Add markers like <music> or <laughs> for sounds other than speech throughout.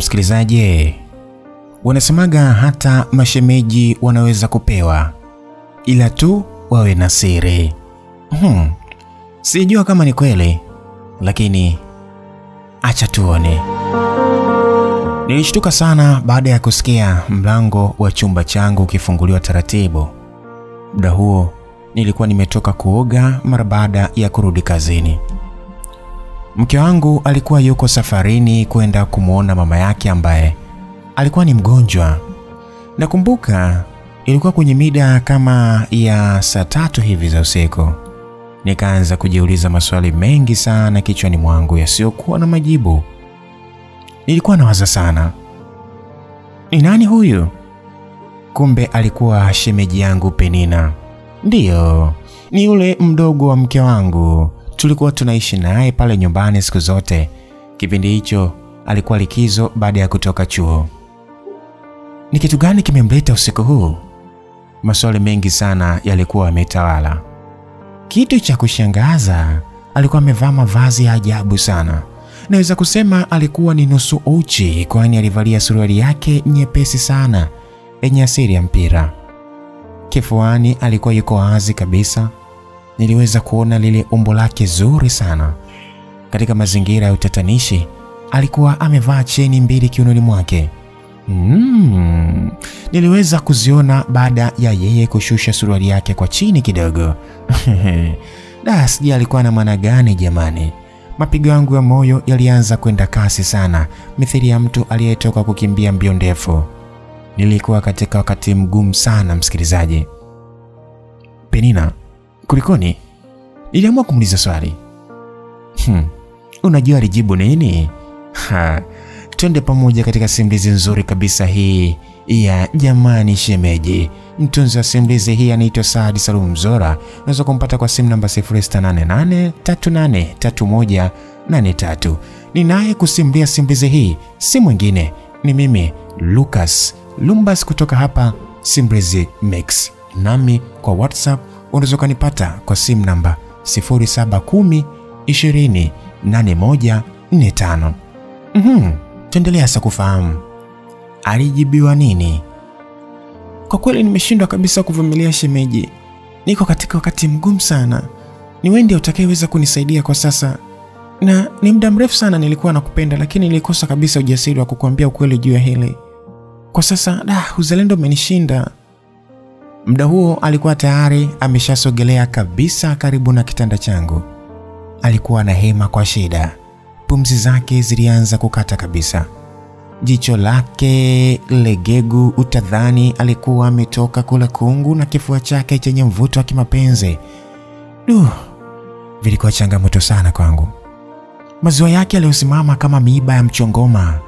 Msikilizaji, wanasemaga hata mashemeji wanaweza kupewa, ila tu wawe na siri. Hmm, sijua kama ni kweli, lakini acha tuone. Nilishtuka sana baada ya kusikia mlango wa chumba changu ukifunguliwa taratibu. Muda huo nilikuwa nimetoka kuoga mara baada ya kurudi kazini. Mke wangu alikuwa yuko safarini kwenda kumwona mama yake ambaye alikuwa ni mgonjwa. Nakumbuka ilikuwa kwenye mida kama ya saa tatu hivi za usiku. Nikaanza kujiuliza maswali mengi sana kichwani mwangu yasiyokuwa na majibu. Nilikuwa nawaza sana, ni nani huyu? Kumbe alikuwa shemeji yangu Penina. Ndiyo, ni yule mdogo wa mke wangu. Tulikuwa tunaishi naye pale nyumbani siku zote. Kipindi hicho alikuwa likizo baada ya kutoka chuo. Ni kitu gani kimemleta usiku huu? Maswali mengi sana yalikuwa yametawala. Kitu cha kushangaza, alikuwa amevaa mavazi ya ajabu sana. Naweza kusema alikuwa ni nusu uchi, kwani alivalia suruali yake nyepesi sana yenye asili ya mpira. Kifuani alikuwa yuko wazi kabisa. Niliweza kuona lile umbo lake zuri sana. Katika mazingira ya utatanishi, alikuwa amevaa cheni mbili kiunoni mwake. Mm, niliweza kuziona baada ya yeye kushusha suruali yake kwa chini kidogo. <laughs> Da, sijui alikuwa na maana gani jamani. Mapigo yangu ya moyo yalianza kwenda kasi sana, mithili ya mtu aliyetoka kukimbia mbio ndefu. Nilikuwa katika wakati mgumu sana, msikilizaji. Penina, kulikoni? iliamua kumuliza swali. Hmm, unajua alijibu nini? Ha, twende pamoja katika simulizi nzuri kabisa hii ya jamani shemeji. Mtunzi wa simulizi hii anaitwa Saadi Salum Mzora. Unaweza kumpata kwa simu namba 0688383183. Ninaye kusimulia simulizi hii si mwingine ni mimi Lucas Lumbas kutoka hapa Simulizi Mix. Nami kwa WhatsApp unaweza ukanipata kwa simu namba 0710 20 8145. Mhm, tuendelea sasa kufahamu alijibiwa nini. Kwa kweli nimeshindwa kabisa kuvumilia shemeji, niko katika wakati mgumu sana. Ni wewe ndiye utakayeweza kunisaidia kwa sasa, na ni muda mrefu sana nilikuwa nakupenda, lakini nilikosa kabisa ujasiri wa kukuambia ukweli juu ya hili. Kwa sasa da, uzalendo umenishinda. Muda huo alikuwa tayari ameshasogelea kabisa karibu na kitanda changu. Alikuwa na hema kwa shida, pumzi zake zilianza kukata kabisa. Jicho lake legegu, utadhani alikuwa ametoka kula kungu, na kifua chake chenye mvuto wa kimapenzi du, vilikuwa changamoto sana kwangu. Maziwa yake yaliyosimama kama miiba ya mchongoma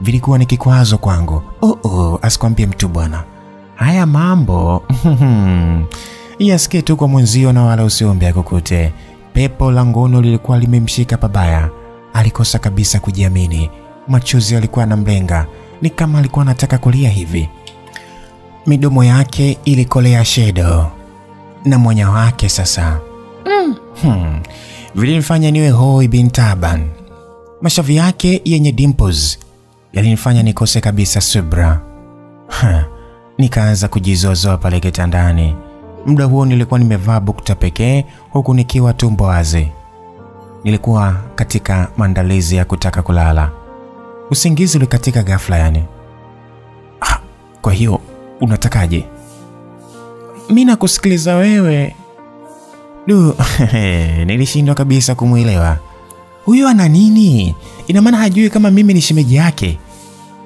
vilikuwa ni kikwazo kwangu. Oh, oh, asikwambie mtu bwana, haya mambo <laughs> yasikie tu kwa mwenzio na wala usiombe akukute. Pepo la ngono lilikuwa limemshika pabaya, alikosa kabisa kujiamini. Machozi alikuwa anamlenga, ni kama alikuwa anataka kulia hivi. Midomo yake ilikolea shedo na mwanya wake sasa mm. hmm. vilinifanya niwe hoi bin taban. Mashavu yake yenye dimples yalinifanya nikose kabisa subra. Ha, nikaanza kujizozoa pale kitandani. Muda huo nilikuwa nimevaa bukta pekee huku nikiwa tumbo wazi. Nilikuwa katika maandalizi ya kutaka kulala. Usingizi ulikatika ghafla yani. Ah, kwa hiyo unatakaje? Mi nakusikiliza wewe. Du, <laughs> nilishindwa kabisa kumwelewa. Huyu ana nini? Ina maana hajui kama mimi ni shemeji yake?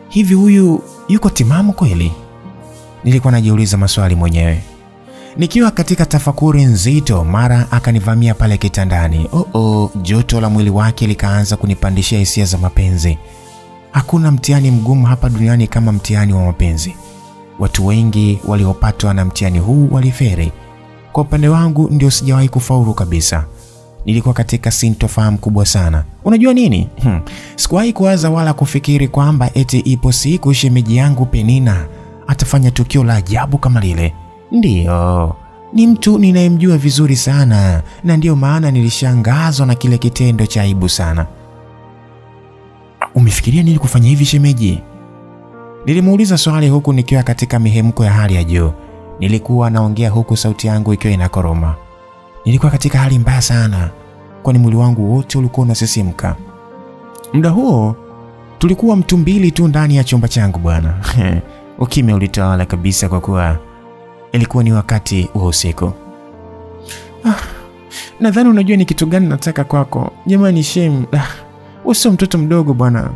Hivi huyu yuko timamu kweli? Nilikuwa najiuliza maswali mwenyewe. Nikiwa katika tafakuri nzito, mara akanivamia pale kitandani. Oh oh, joto la mwili wake likaanza kunipandishia hisia za mapenzi. Hakuna mtihani mgumu hapa duniani kama mtihani wa mapenzi. Watu wengi waliopatwa na mtihani huu waliferi. Kwa upande wangu ndio sijawahi kufaulu kabisa. Nilikuwa katika sintofahamu kubwa sana. Unajua nini? Hmm. Sikuwahi kuwaza wala kufikiri kwamba eti ipo siku shemeji yangu Penina atafanya tukio la ajabu kama lile. Ndiyo, ni mtu ninayemjua vizuri sana, na ndiyo maana nilishangazwa na kile kitendo cha aibu sana. umefikiria nini kufanya hivi shemeji? Nilimuuliza swali huku nikiwa katika mihemko ya hali ya juu. Nilikuwa naongea huku sauti yangu ikiwa inakoroma. Nilikuwa katika hali mbaya sana, kwani mwili wangu wote ulikuwa unasisimka. Muda huo tulikuwa mtu mbili tu ndani ya chumba changu bwana. <laughs> Ukimya ulitawala kabisa kwa kuwa ilikuwa ni wakati wa usiku. Ah, nadhani unajua ni kitu gani nataka kwako. Jamani Shem, ah, wewe sio mtoto mdogo bwana.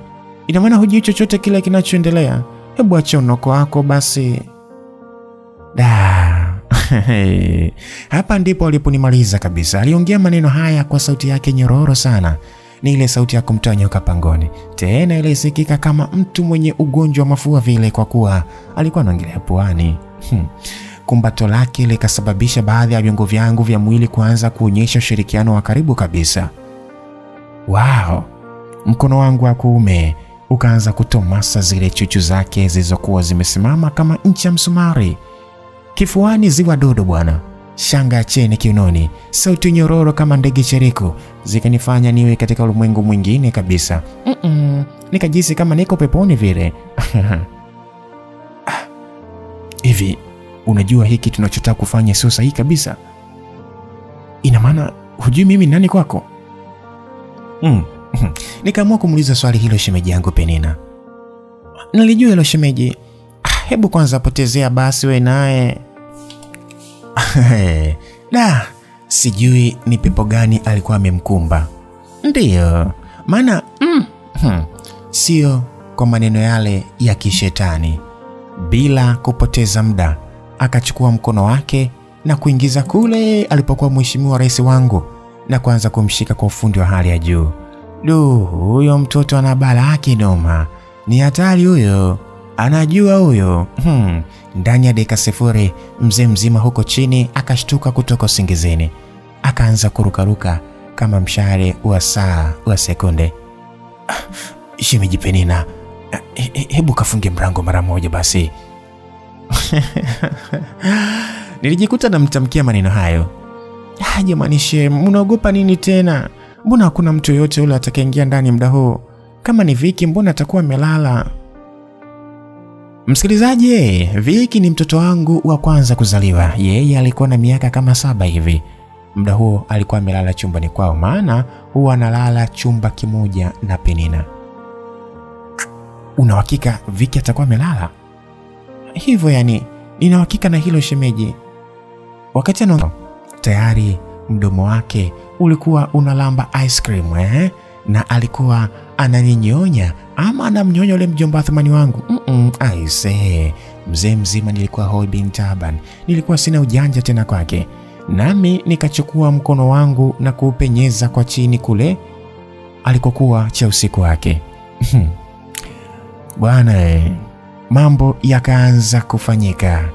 Ina maana hujui chochote kile kinachoendelea. Hebu acha unoko wako basi. Da. <laughs> Hapa ndipo aliponimaliza kabisa. Aliongea maneno haya kwa sauti yake nyororo sana. Ni ile sauti ya kumtoa nyoka pangoni, tena ilisikika kama mtu mwenye ugonjwa wa mafua vile, kwa kuwa alikuwa anaongelea puani. Hmm. Kumbato lake likasababisha baadhi ya viungo vyangu vya mwili kuanza kuonyesha ushirikiano wa karibu kabisa. Wow! Mkono wangu wa kuume ukaanza kutomasa zile chuchu zake zilizokuwa zimesimama kama ncha msumari. Kifuani ziwa dodo bwana, shanga ya cheni kiunoni, sauti nyororo kama ndege cheriku zikanifanya niwe katika ulimwengu mwingine kabisa. Mm -mm, nikajisi kama niko peponi vile. <laughs> Hivi unajua hiki tunachotaka kufanya sio sahihi kabisa? Ina maana hujui mimi nani kwako? Mm. <laughs> Nikaamua kumuuliza swali hilo shemeji yangu Penina. Nalijua hilo shemeji. Hebu kwanza potezea basi we naye. <laughs> Da, sijui ni pepo gani alikuwa amemkumba. Ndiyo, maana mm, hmm, sio kwa maneno yale ya kishetani. Bila kupoteza muda, akachukua mkono wake na kuingiza kule alipokuwa mheshimiwa rais wangu na kuanza kumshika kwa ufundi wa hali ya juu. Du, huyo mtoto ana balaa kinoma, ni hatari huyo, anajua huyo. Hmm. Ndani ya dakika sifuri mzee mzima huko chini akashtuka kutoka usingizini, akaanza kurukaruka kama mshale wa saa wa sekunde. Ah, Penina, he, he, hebu kafunge mrango mara moja basi. <laughs> Nilijikuta namtamkia maneno hayo. Ah, jamani Shem, unaogopa nini tena? Mbona hakuna mtu yoyote yule atakaingia ndani muda huu? Kama ni Viki, mbona atakuwa amelala? Msikilizaji, Viki ni mtoto wangu wa kwanza kuzaliwa. Yeye alikuwa na miaka kama saba hivi. Muda huo alikuwa amelala chumbani kwao, maana huwa analala chumba kimoja na Penina. Una uhakika Viki atakuwa amelala hivyo? Yani nina uhakika na hilo shemeji. Wakati ana tayari mdomo wake ulikuwa unalamba ice cream eh? Na alikuwa ananinyonya ama anamnyonya yule mjomba thamani wangu. Mm -mm, aise mzee mzima nilikuwa hoi bin taban. Nilikuwa sina ujanja tena kwake. Nami nikachukua mkono wangu na kuupenyeza kwa chini kule alikokuwa cha usiku wake. Bwana eh, mambo yakaanza kufanyika.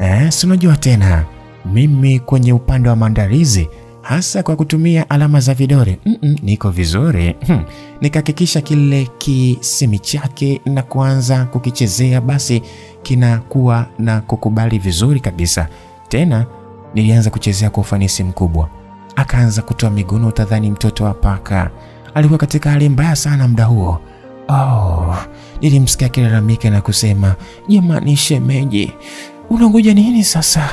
Eh, si unajua tena mimi kwenye upande wa maandalizi hasa kwa kutumia alama za vidole mm -mm, niko vizuri hmm. Nikahakikisha kile kisemi chake na kuanza kukichezea, basi kinakuwa na kukubali vizuri kabisa. Tena nilianza kuchezea kwa ufanisi mkubwa, akaanza kutoa miguno, utadhani mtoto wa paka. Alikuwa katika hali mbaya sana muda huo. Oh, nilimsikia akilalamika na kusema, jamani shemeji, unangoja nini sasa?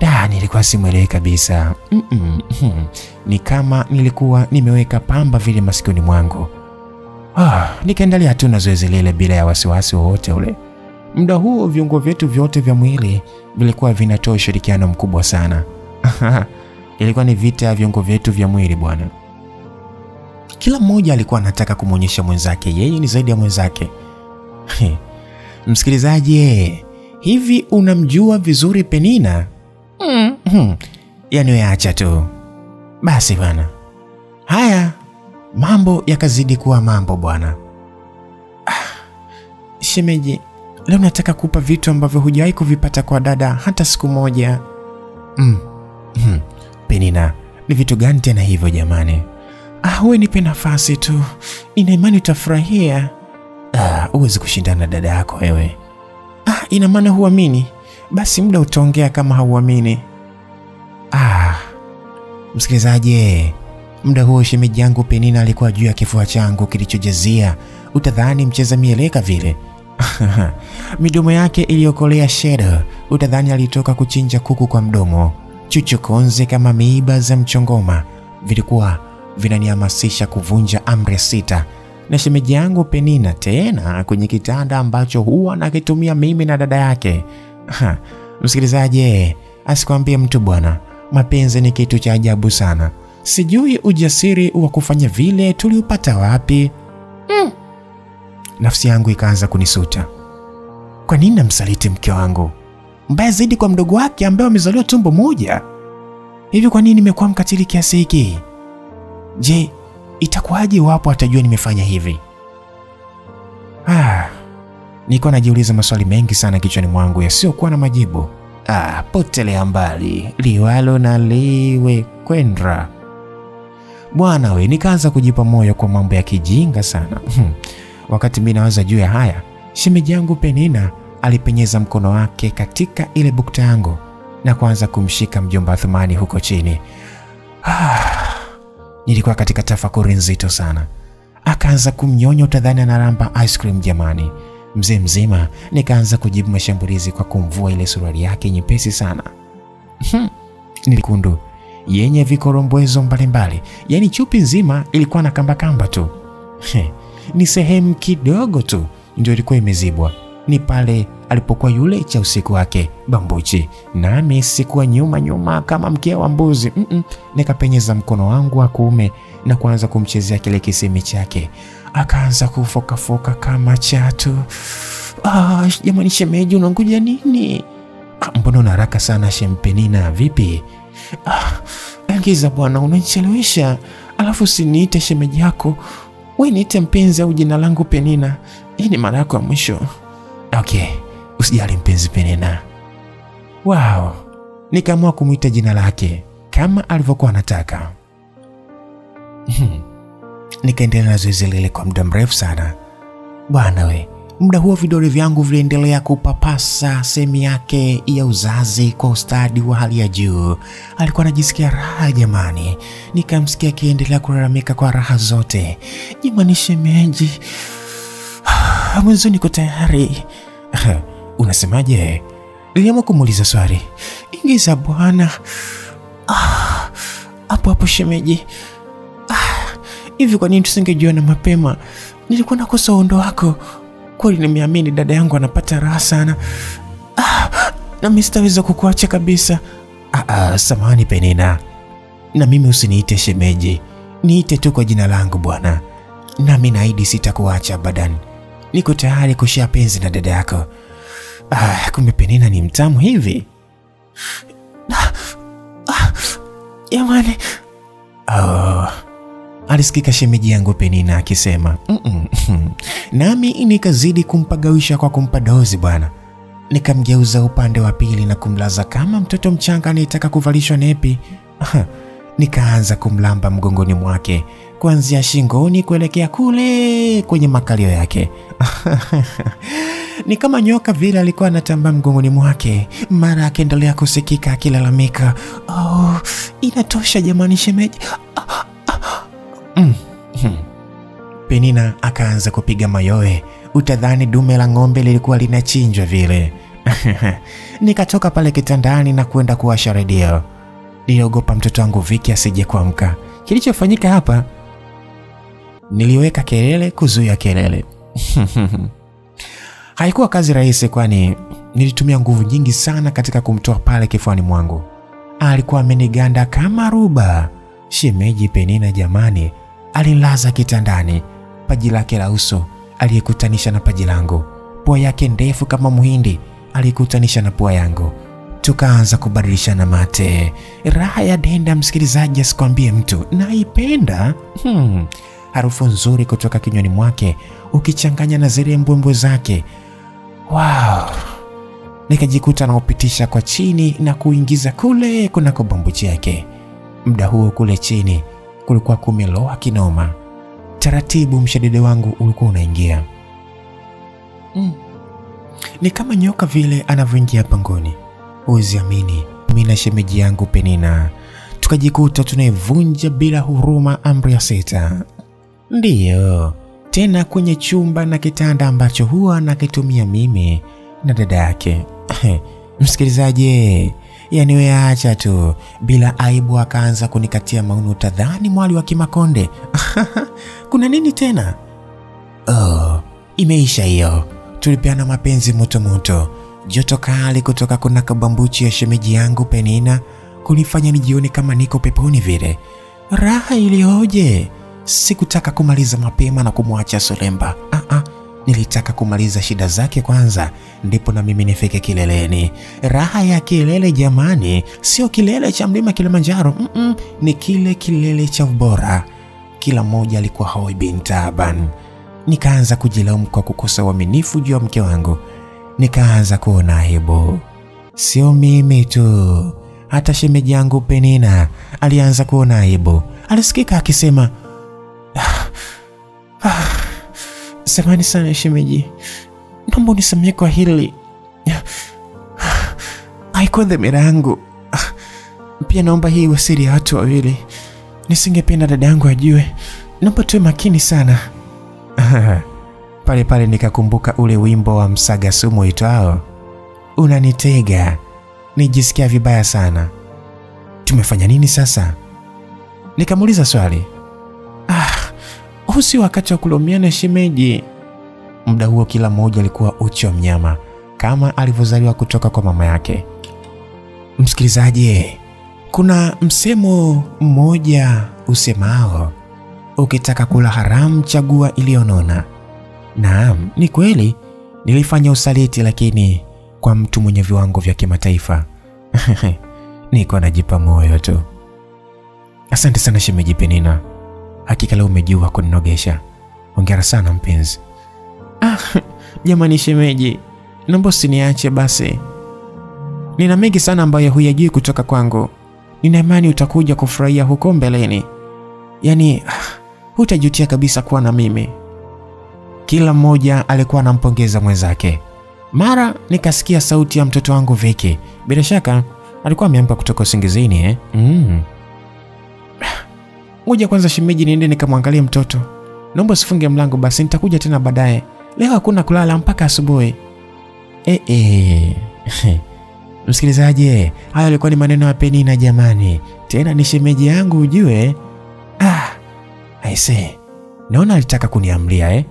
Da, nilikuwa simwelewi kabisa. mm -mm. Ni kama nilikuwa nimeweka pamba vile masikioni mwangu. Ah, nikaendelea tu na zoezi lile bila ya wasiwasi wowote ule. Muda huo viungo vyetu vyote vya mwili vilikuwa vinatoa ushirikiano mkubwa sana. <laughs> Ilikuwa ni vita ya viungo vyetu vya mwili bwana. Kila mmoja alikuwa anataka kumwonyesha mwenzake yeye ni zaidi ya mwenzake. <laughs> Msikilizaji, hivi unamjua vizuri Penina? Mm -hmm. Yaani tu basi bwana. Haya, mambo yakazidi kuwa mambo bwana. Ah, shemeji, leo nataka kupa vitu ambavyo hujawahi kuvipata kwa dada hata siku moja. mm. Mm. Penina, ni vitu gani tena hivyo jamani? Ah, we nipe nafasi tu, ina imani utafurahia. Ah, huwezi kushindana na dada yako wewe. Ah, ina maana huamini? Basi muda utaongea kama hauamini. Ah, msikilizaji, Muda huo shemeji yangu Penina alikuwa juu ya kifua changu kilichojazia, utadhani mcheza mieleka vile. <laughs> Midomo yake iliyokolea sheda, utadhani alitoka kuchinja kuku kwa mdomo. Chuchu konze kama miiba za mchongoma vilikuwa vinanihamasisha kuvunja amri sita na shemeji yangu Penina, tena kwenye kitanda ambacho huwa nakitumia mimi na dada yake. Ha, msikilizaji, asikwambie mtu bwana, mapenzi ni kitu cha ajabu sana. Sijui ujasiri wa kufanya vile tuliupata wapi. Mm. Nafsi yangu ikaanza kunisuta. Kwa nini namsaliti mke wangu? Mbaya zaidi kwa mdogo wake ambaye amezaliwa tumbo moja. Hivi kwa nini nimekuwa mkatili kiasi hiki? Je, itakuwaje iwapo atajua nimefanya hivi? Ah, niko najiuliza maswali mengi sana kichwani mwangu yasiyokuwa na majibu. Ah, potelea mbali, liwalo na liwe kwendra. Bwana we, nikaanza kujipa moyo kwa mambo ya kijinga sana. Wakati mimi nawaza juu ya haya, shemeji yangu Penina alipenyeza mkono wake katika ile bukta yangu na kuanza kumshika mjomba Athumani huko chini. Ah, nilikuwa katika tafakuri nzito sana. Akaanza kumnyonya, utadhani analamba ice cream jamani. Mzee mzima nikaanza kujibu mashambulizi kwa kumvua ile suruali yake nyepesi sana hmm. Nilikundu yenye vikorombwezo mbalimbali, yaani chupi nzima ilikuwa na kambakamba tu ni sehemu kidogo tu ndio ilikuwa imezibwa, ni pale alipokuwa yule cha usiku wake Bambuchi, nami sikuwa nyuma nyuma kama mkia wa mbuzi mm -mm. Nikapenyeza mkono wangu wa kuume na kuanza kumchezea kile kisimi chake, akaanza kufokafoka kama chatu. Ah, jamani shemeji, unangoja nini? Ah, mbona una haraka sana Shempenina, vipi? Ah, bwana, unanichelewesha. Alafu usiniite shemeji yako, we niite mpenzi au jina langu Penina. Hii ni mara yako ya mwisho. Okay, usijali mpenzi Penina. Wow, nikaamua kumwita jina lake kama alivyokuwa anataka. Nikaendelea na zoezi lile kwa muda mrefu sana bwana we. Muda huo vidole vyangu viliendelea kupapasa sehemu yake ya uzazi kwa ustadi wa hali ya juu. Alikuwa anajisikia raha jamani, nikamsikia akiendelea kulalamika kwa raha zote. Jamani shemeji, <sighs> mwenzo niko tayari. <laughs> Unasemaje? Niliamua kumuuliza swali. Ingiza bwana. <sighs> Ah, hapo shemeji. Hivi kwa nini tusingejiona mapema? Nilikuwa nakosa uondo wako. Kweli nimeamini dada yangu anapata raha sana. Ah, nami sitaweza kukuacha kabisa. Ah, ah, samahani Penina, na mimi usiniite shemeji, niite tu kwa jina langu bwana, nami naahidi sitakuacha abadan. Niko tayari kushia penzi na dada yako. Ah, kumbe Penina ni mtamu hivi. Ah, ah, jamani. Oh. Alisikika shemeji yangu Penina akisema mm -mm. Nami nikazidi kumpagawisha kwa kumpa dozi bwana. Nikamgeuza upande wa pili na kumlaza kama mtoto mchanga anayetaka kuvalishwa nepi. Nikaanza kumlamba mgongoni mwake kuanzia shingoni kuelekea kule kwenye makalio yake. <laughs> Ni kama nyoka vile alikuwa anatamba mgongoni mwake, mara akaendelea kusikika akilalamika, oh, inatosha jamani shemeji. Mm. Penina akaanza kupiga mayowe, utadhani dume la ng'ombe lilikuwa linachinjwa vile. <laughs> Nikatoka pale kitandani na kwenda kuwasha redio. Niliogopa mtoto wangu Viki asije kuamka. Kilichofanyika hapa, niliweka kelele kuzuia kelele. <laughs> Haikuwa kazi rahisi, kwani nilitumia nguvu nyingi sana katika kumtoa pale kifuani mwangu. Alikuwa ameniganda kama ruba. Shemeji Penina jamani, alilaza kitandani, paji lake la uso aliyekutanisha na paji langu, pua yake ndefu kama muhindi aliyekutanisha na pua yangu. Tukaanza kubadilishana mate. Raha ya denda, msikilizaji, asikwambie mtu, naipenda. Hmm. Harufu nzuri kutoka kinywani mwake ukichanganya na zile mbwembwe zake. Wow. Nikajikuta naupitisha kwa chini na kuingiza kule kunako bambuchi yake. Muda huo kule chini kulikuwa kumeloa kinoma. Taratibu mshadede wangu ulikuwa unaingia mm. Ni kama nyoka vile anavyoingia pangoni. Uziamini, amini, mimi na shemeji yangu Penina tukajikuta tunaivunja bila huruma amri ya sita. Ndiyo, tena kwenye chumba na kitanda ambacho huwa nakitumia mimi na dada yake. <laughs> Msikilizaji, yani weacha tu, bila aibu akaanza kunikatia maunu, utadhani mwali wa Kimakonde. <laughs> kuna nini tena? Oh, imeisha hiyo. Tulipeana mapenzi motomoto. moto, joto kali kutoka kuna kabambuchi ya shemeji yangu Penina kulifanya nijione kama niko peponi vile. Raha iliyoje! Sikutaka kumaliza mapema na kumwacha Solemba. Ah, ah, nilitaka kumaliza shida zake kwanza, ndipo na mimi nifike kileleni. Raha ya kilele jamani, sio kilele cha mlima Kilimanjaro. Mm -mm, ni kile kilele cha ubora. Kila mmoja alikuwa hoi bin taban. Nikaanza kujilaumu kwa kukosa uaminifu juu ya mke wangu. Nikaanza kuona aibu. Sio mimi tu, hata shemeji yangu Penina alianza kuona aibu. Alisikika akisema ah, ah, samahani sana shemeji, naomba unisamehe kwa hili, haikuwa dhamira yangu. Pia naomba hii wasiri siri ya watu wawili, nisingependa dada yangu ajue. Naomba tuwe makini sana. Pale pale nikakumbuka ule wimbo wa Msaga Sumu uitwao unanitega. Nijisikia vibaya sana. Tumefanya nini sasa? Nikamuuliza swali. Huu si wakati wa kulomiana shemeji. Muda huo kila mmoja alikuwa uchi wa mnyama kama alivyozaliwa kutoka kwa mama yake. Msikilizaji, kuna msemo mmoja usemao ukitaka kula haramu chagua iliyonona. Naam, ni kweli nilifanya usaliti, lakini kwa mtu mwenye viwango vya kimataifa. <laughs> Niko najipa moyo tu. Asante sana shemeji Penina, hakika leo umejua kuninogesha. Hongera sana mpenzi. Ah, jamani shemeji, naomba usiniache basi, nina mengi sana ambayo huyajui kutoka kwangu. Nina imani utakuja kufurahia huko mbeleni, yaani hutajutia kabisa kuwa na mimi. Kila mmoja alikuwa anampongeza mwenzake. Mara nikasikia sauti ya mtoto wangu Viki. Bila shaka alikuwa ameamka kutoka usingizini eh? Mm. Ngoja kwanza shemeji, niende nikamwangalie mtoto. Naomba usifunge mlango basi, nitakuja tena baadaye. Leo hakuna kulala mpaka asubuhi. Ee. eh. <laughs> Msikilizaji, hayo alikuwa ni maneno ya Penina jamani, tena ni shemeji yangu ujue. Ah, aise, naona alitaka kuniamlia eh?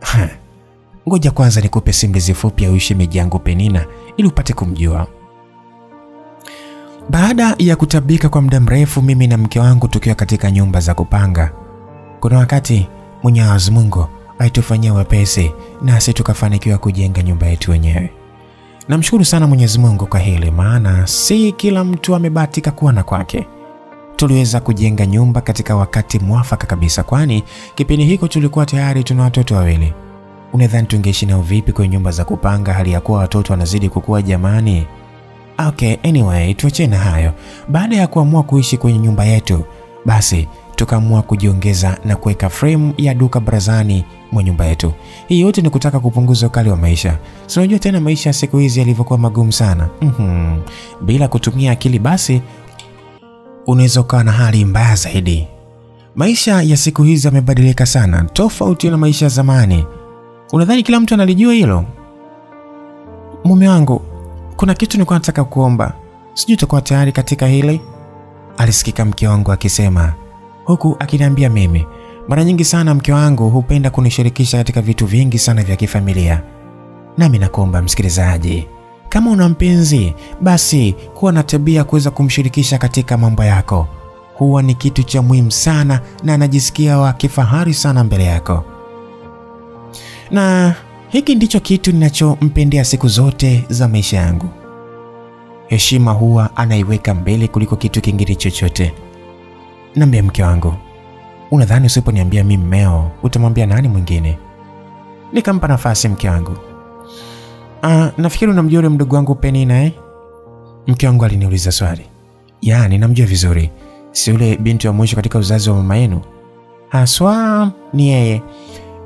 Ha. <laughs> Ngoja kwanza nikupe simulizi fupi ya huyu shemeji yangu Penina ili upate kumjua. Baada ya kutabika kwa muda mrefu, mimi na mke wangu tukiwa katika nyumba za kupanga, kuna wakati Mwenyezi Mungu aitufanyia wepesi nasi tukafanikiwa kujenga nyumba yetu wenyewe. Namshukuru sana Mwenyezi Mungu kwa hili, maana si kila mtu amebahatika kuwa na kwake. Tuliweza kujenga nyumba katika wakati mwafaka kabisa, kwani kipindi hiko tulikuwa tayari tuna watoto wawili. Unadhani tungeishi nao vipi kwenye nyumba za kupanga hali ya kuwa watoto wanazidi kukua jamani? Okay, anyway, tuachane na hayo. Baada ya kuamua kuishi kwenye nyumba yetu, basi tukaamua kujiongeza na kuweka frame ya duka barazani mwa nyumba yetu. Hii yote ni kutaka kupunguza ukali wa maisha. Si unajua tena maisha siku hizi yalivyokuwa magumu sana. Mm-hmm. Bila kutumia akili basi unaweza ukawa na hali mbaya zaidi. Maisha ya siku hizi yamebadilika sana, tofauti na maisha ya zamani. Unadhani kila mtu analijua hilo? Mume wangu, kuna kitu nilikuwa nataka kuomba, sijui utakuwa tayari katika hili? Alisikika mke wangu akisema, huku akiniambia mimi. Mara nyingi sana mke wangu hupenda kunishirikisha katika vitu vingi sana vya kifamilia. Nami nakuomba msikilizaji, kama una mpenzi, basi kuwa na tabia kuweza kumshirikisha katika mambo yako. Huwa ni kitu cha muhimu sana na anajisikia wa kifahari sana mbele yako na hiki ndicho kitu ninachompendea siku zote za maisha yangu. Heshima huwa anaiweka mbele kuliko kitu kingine chochote. Naambia mke wangu, unadhani usiponiambia mimi mmeo utamwambia nani mwingine? Nikampa nafasi mke wangu. Ah, nafikiri unamjua yule mdogo wangu Penina eh? Mke wangu aliniuliza swali. Yaani namjua vizuri, si yule binti wa mwisho katika uzazi wa mama yenu? Haswa ni yeye.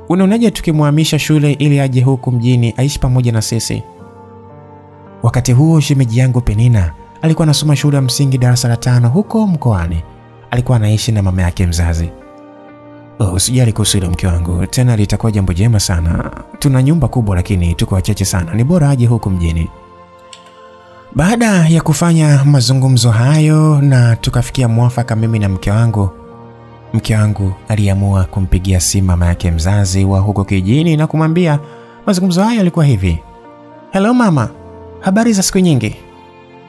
Unaonaje tukimhamisha shule ili aje huku mjini aishi pamoja na sisi? Wakati huo shemeji yangu Penina alikuwa anasoma shule ya msingi darasa la tano huko mkoani. Alikuwa anaishi na mama yake mzazi. Oh, usijali kuhusu hilo mke wangu, tena litakuwa jambo jema sana. Tuna nyumba kubwa, lakini tuko wachache sana, ni bora aje huku mjini. Baada ya kufanya mazungumzo hayo na tukafikia mwafaka, mimi na mke wangu, mke wangu aliamua kumpigia simu mama yake mzazi wa huko kijini na kumwambia mazungumzo hayo yalikuwa hivi: helo mama, habari za siku nyingi?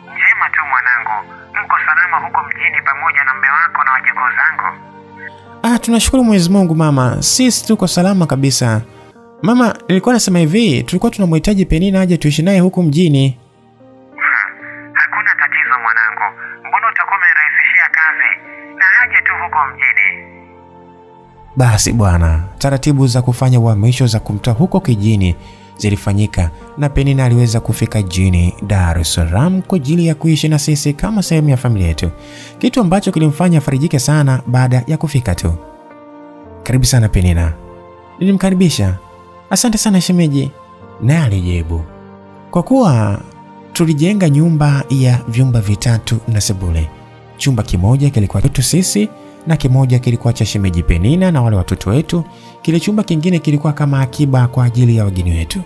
Njema tu mwanangu, mko salama huko mjini pamoja na mme wako na wajukuu zangu? Ah, tunashukuru Mwenyezi Mungu mama, sisi tuko salama kabisa. Mama, nilikuwa nasema hivi, tulikuwa tunamhitaji Penina aje tuishi naye huku mjini. Hakuna tatizo mwanangu, mbona utakuwa umenirahisishia kazi na aje tu huko mjini. Basi bwana, taratibu za kufanya uhamisho za kumtoa huko kijini zilifanyika na Penina aliweza kufika jini Dar es Salaam kwa ajili ya kuishi na sisi kama sehemu ya familia yetu, kitu ambacho kilimfanya afarijike sana baada ya kufika tu. Karibu sana Penina, nilimkaribisha. Asante sana shemeji, naye alijibu kwa kuwa tulijenga nyumba ya vyumba vitatu na sebule. Chumba kimoja kilikuwa kwetu sisi na kimoja kilikuwa cha shemeji Penina na wale watoto wetu. Kile chumba kingine kilikuwa kama akiba kwa ajili ya wageni wetu.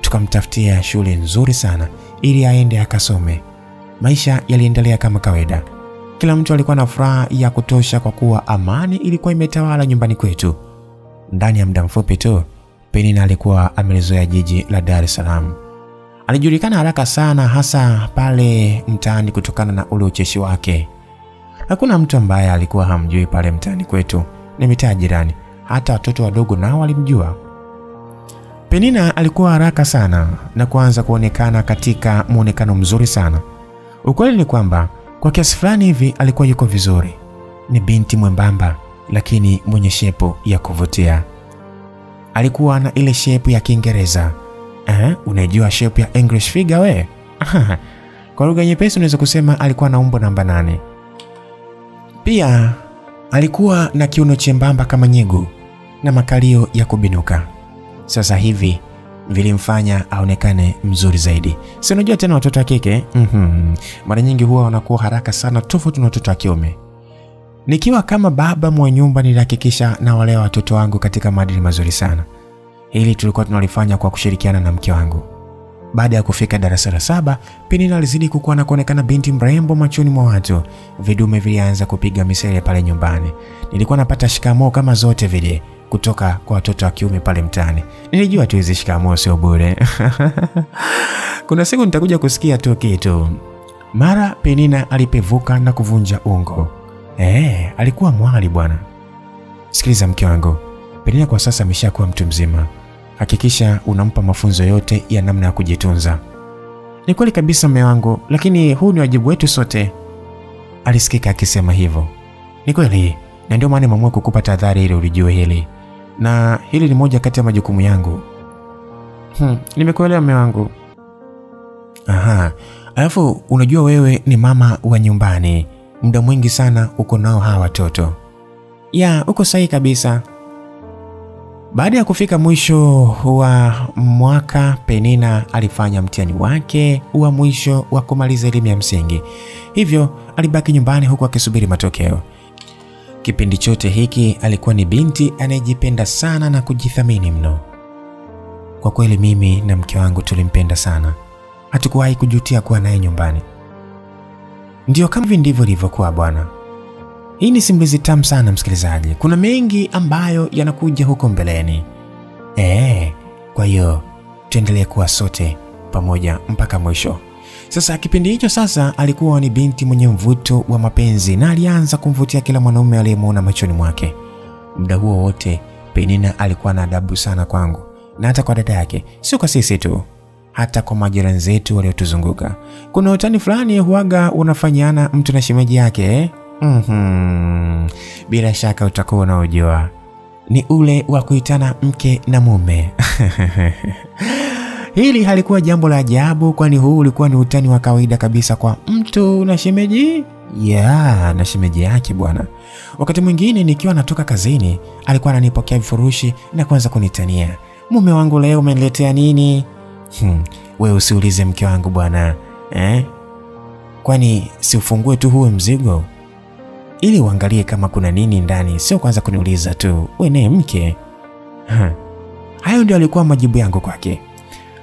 Tukamtafutia shule nzuri sana ili aende akasome. Maisha yaliendelea kama kawaida. Kila mtu alikuwa na furaha ya kutosha kwa kuwa amani ilikuwa imetawala nyumbani kwetu. Ndani ya muda mfupi tu, Penina alikuwa amelizoea jiji la Dar es Salaam. Alijulikana haraka sana, hasa pale mtaani kutokana na ule ucheshi wake. Hakuna mtu ambaye alikuwa hamjui pale mtaani kwetu ni mitaa jirani, hata watoto wadogo nao walimjua. Penina alikuwa haraka sana na kuanza kuonekana katika muonekano mzuri sana. Ukweli ni kwamba kwa kiasi fulani hivi alikuwa yuko vizuri. Ni binti mwembamba lakini mwenye shepu ya kuvutia. Alikuwa na ile shepu ya Kiingereza. Eh, unajua shepu ya English figure we? <laughs> Kwa lugha nyepesi unaweza kusema alikuwa na umbo namba nane. Pia alikuwa na kiuno chembamba kama nyegu na makalio ya kubinuka. Sasa hivi vilimfanya aonekane mzuri zaidi. Si unajua tena watoto wa kike mm-hmm. mara nyingi huwa wanakuwa haraka sana tofauti na watoto wa kiume. Nikiwa kama baba mwa nyumba, nilihakikisha na nawalea watoto wangu katika maadili mazuri sana. Hili tulikuwa tunalifanya kwa kushirikiana na mke wangu. Baada ya kufika darasa la saba, Penina alizidi kukua na kuonekana binti mrembo machoni mwa watu. Vidume vilianza kupiga misele pale nyumbani. Nilikuwa napata shikamoo kama zote vile kutoka kwa watoto wa kiume pale mtaani. Nilijua tu hizi shikamoo sio bure. <laughs> Kuna siku nitakuja kusikia tu kitu. Mara Penina alipevuka na kuvunja ungo. Eh, alikuwa mwali bwana. Sikiliza mke wangu, Penina kwa sasa ameshakuwa mtu mzima. Hakikisha unampa mafunzo yote ya namna ya kujitunza. Ni kweli kabisa mme wangu, lakini huu ni wajibu wetu sote. Alisikika akisema hivyo. Ni kweli, na ndio maana nimeamua kukupa tahadhari ili ulijue hili, na hili ni moja kati ya majukumu yangu. Hmm, nimekuelewa mme wangu. Aha, alafu unajua wewe ni mama wa nyumbani, muda mwingi sana uko nao hawa watoto. Ya, uko sahihi kabisa. Baada ya kufika mwisho wa mwaka, Penina alifanya mtihani wake wa mwisho wa kumaliza elimu ya msingi, hivyo alibaki nyumbani huku akisubiri matokeo. Kipindi chote hiki alikuwa ni binti anayejipenda sana na kujithamini mno. Kwa kweli, mimi na mke wangu tulimpenda sana, hatukuwahi kujutia kuwa naye nyumbani. Ndiyo, kama hivi ndivyo ilivyokuwa bwana. Hii ni simulizi tamu sana msikilizaji, kuna mengi ambayo yanakuja huko mbeleni. Eh, kwa hiyo tuendelee kuwa sote pamoja mpaka mwisho. Sasa kipindi hicho sasa alikuwa ni binti mwenye mvuto wa mapenzi na alianza kumvutia kila mwanaume aliyemwona machoni mwake. Muda huo wote Penina alikuwa na adabu sana kwangu na hata kwa dada yake, sio kwa sisi tu, hata kwa majirani zetu waliotuzunguka. Kuna utani fulani huaga unafanyana mtu na shemeji yake eh? Mm-hmm. Bila shaka utakuwa unaojua ni ule wa kuitana mke na mume. <laughs> Hili halikuwa jambo la ajabu, kwani huu ulikuwa ni utani wa kawaida kabisa kwa mtu na shemeji ya na shemeji yake bwana. Wakati mwingine nikiwa natoka kazini, alikuwa ananipokea vifurushi na kuanza kunitania, mume wangu, leo umeniletea nini? Hmm, we usiulize mke wangu bwana eh? kwani siufungue tu huwe mzigo ili uangalie kama kuna nini ndani, sio kwanza kuniuliza tu we naye mke. Ha. Hayo ndio alikuwa majibu yangu kwake.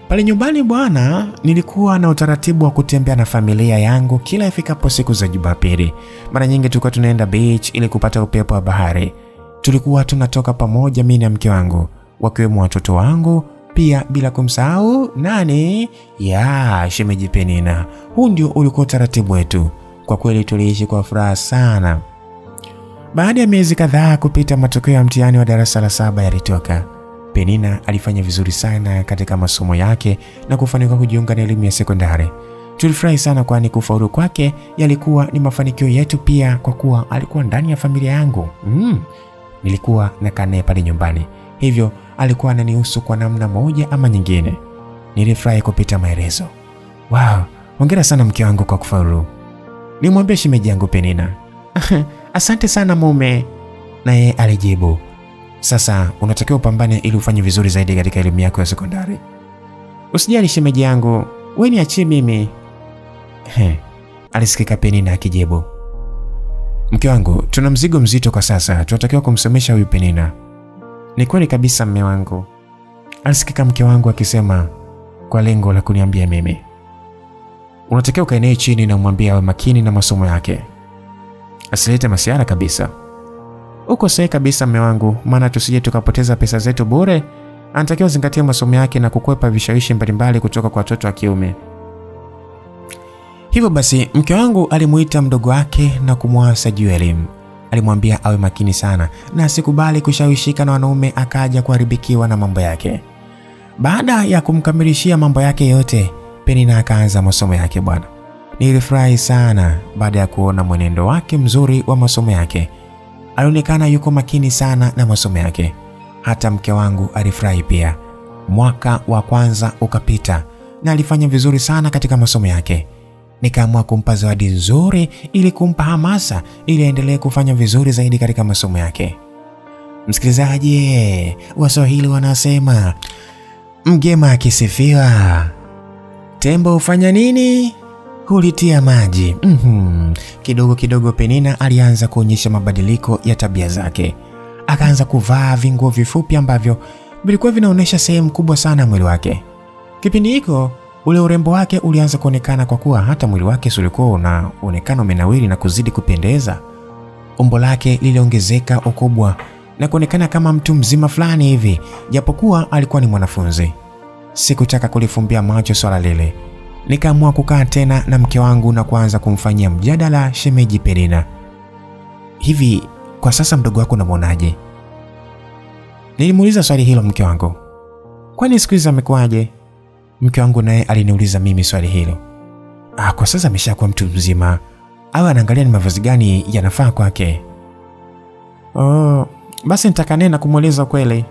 Pale nyumbani bwana, nilikuwa na utaratibu wa kutembea na familia yangu kila ifikapo siku za Jumapili. Mara nyingi tulikuwa tunaenda beach ili kupata upepo wa bahari. Tulikuwa tunatoka pamoja, mimi na mke wangu, wakiwemo watoto wangu pia, bila kumsahau nani, ya shemeji Penina. Huu ndio ulikuwa utaratibu wetu. Kwa kweli tuliishi kwa furaha sana. Baada ya miezi kadhaa kupita, matokeo ya mtihani wa darasa la saba yalitoka. Penina alifanya vizuri sana katika masomo yake na kufanikiwa kujiunga na elimu ya sekondari. Tulifurahi sana kwani kufaulu kwake yalikuwa ni mafanikio yetu pia, kwa kuwa alikuwa ndani ya familia yangu. Mm, nilikuwa nakaa naye pale nyumbani, hivyo alikuwa ananihusu kwa namna moja ama nyingine. Nilifurahi kupita maelezo. Wow, hongera sana mke wangu kwa kufaulu, nimwambia shemeji yangu Penina. <laughs> Asante sana mume, naye alijibu sasa unatakiwa upambane ili ufanye vizuri zaidi katika elimu yako ya sekondari. Usijali shemeji yangu, wewe niachie mimi. He, alisikika Penina akijibu. Mke wangu, tuna mzigo mzito kwa sasa, tunatakiwa kumsomesha huyu Penina. Ni kweli kabisa mme wangu, alisikika mke wangu akisema kwa lengo la kuniambia mimi. Unatakiwa ukae naye chini na umwambie awe makini na masomo yake, asilete masiara kabisa. Uko sahihi kabisa mme wangu, maana tusije tukapoteza pesa zetu bure. Anatakiwa zingatia masomo yake na kukwepa vishawishi mbalimbali kutoka kwa watoto wa kiume. Hivyo basi, mke wangu alimuita mdogo wake na kumwasa juu ya elimu. Alimwambia awe makini sana na asikubali kushawishika na wanaume akaja kuharibikiwa na mambo yake. Baada ya kumkamilishia mambo yake yote, Penina akaanza masomo yake. Bwana, nilifurahi sana baada ya kuona mwenendo wake mzuri wa masomo yake alionekana yuko makini sana na masomo yake. Hata mke wangu alifurahi pia. Mwaka wa kwanza ukapita na alifanya vizuri sana katika masomo yake. Nikaamua kumpa zawadi nzuri ili kumpa hamasa ili aendelee kufanya vizuri zaidi katika masomo yake. Msikilizaji, Waswahili wanasema mgema akisifiwa tembo hufanya nini? Hulitia maji. Mm-hmm. Kidogo kidogo Penina alianza kuonyesha mabadiliko ya tabia zake. Akaanza kuvaa vinguo vifupi ambavyo vilikuwa vinaonyesha sehemu kubwa sana mwili wake. Kipindi hiko ule urembo wake ulianza kuonekana kwa kuwa hata mwili wake ulikuwa unaonekana umenawiri na kuzidi kupendeza. Umbo lake liliongezeka ukubwa na kuonekana kama mtu mzima fulani hivi, japokuwa alikuwa ni mwanafunzi. Sikutaka kulifumbia macho swala lile. Nikaamua kukaa tena na mke wangu na kuanza kumfanyia mjadala shemeji Penina. Hivi kwa sasa mdogo wako unamwonaje? Nilimuuliza swali hilo mke wangu. Kwani siku hizi amekuwaje? Mke wangu naye aliniuliza mimi swali hilo. Ah, kwa sasa ameshakuwa mtu mzima, awe anaangalia ni mavazi gani yanafaa kwake. Oh, basi nitakaa kumweleza kweli.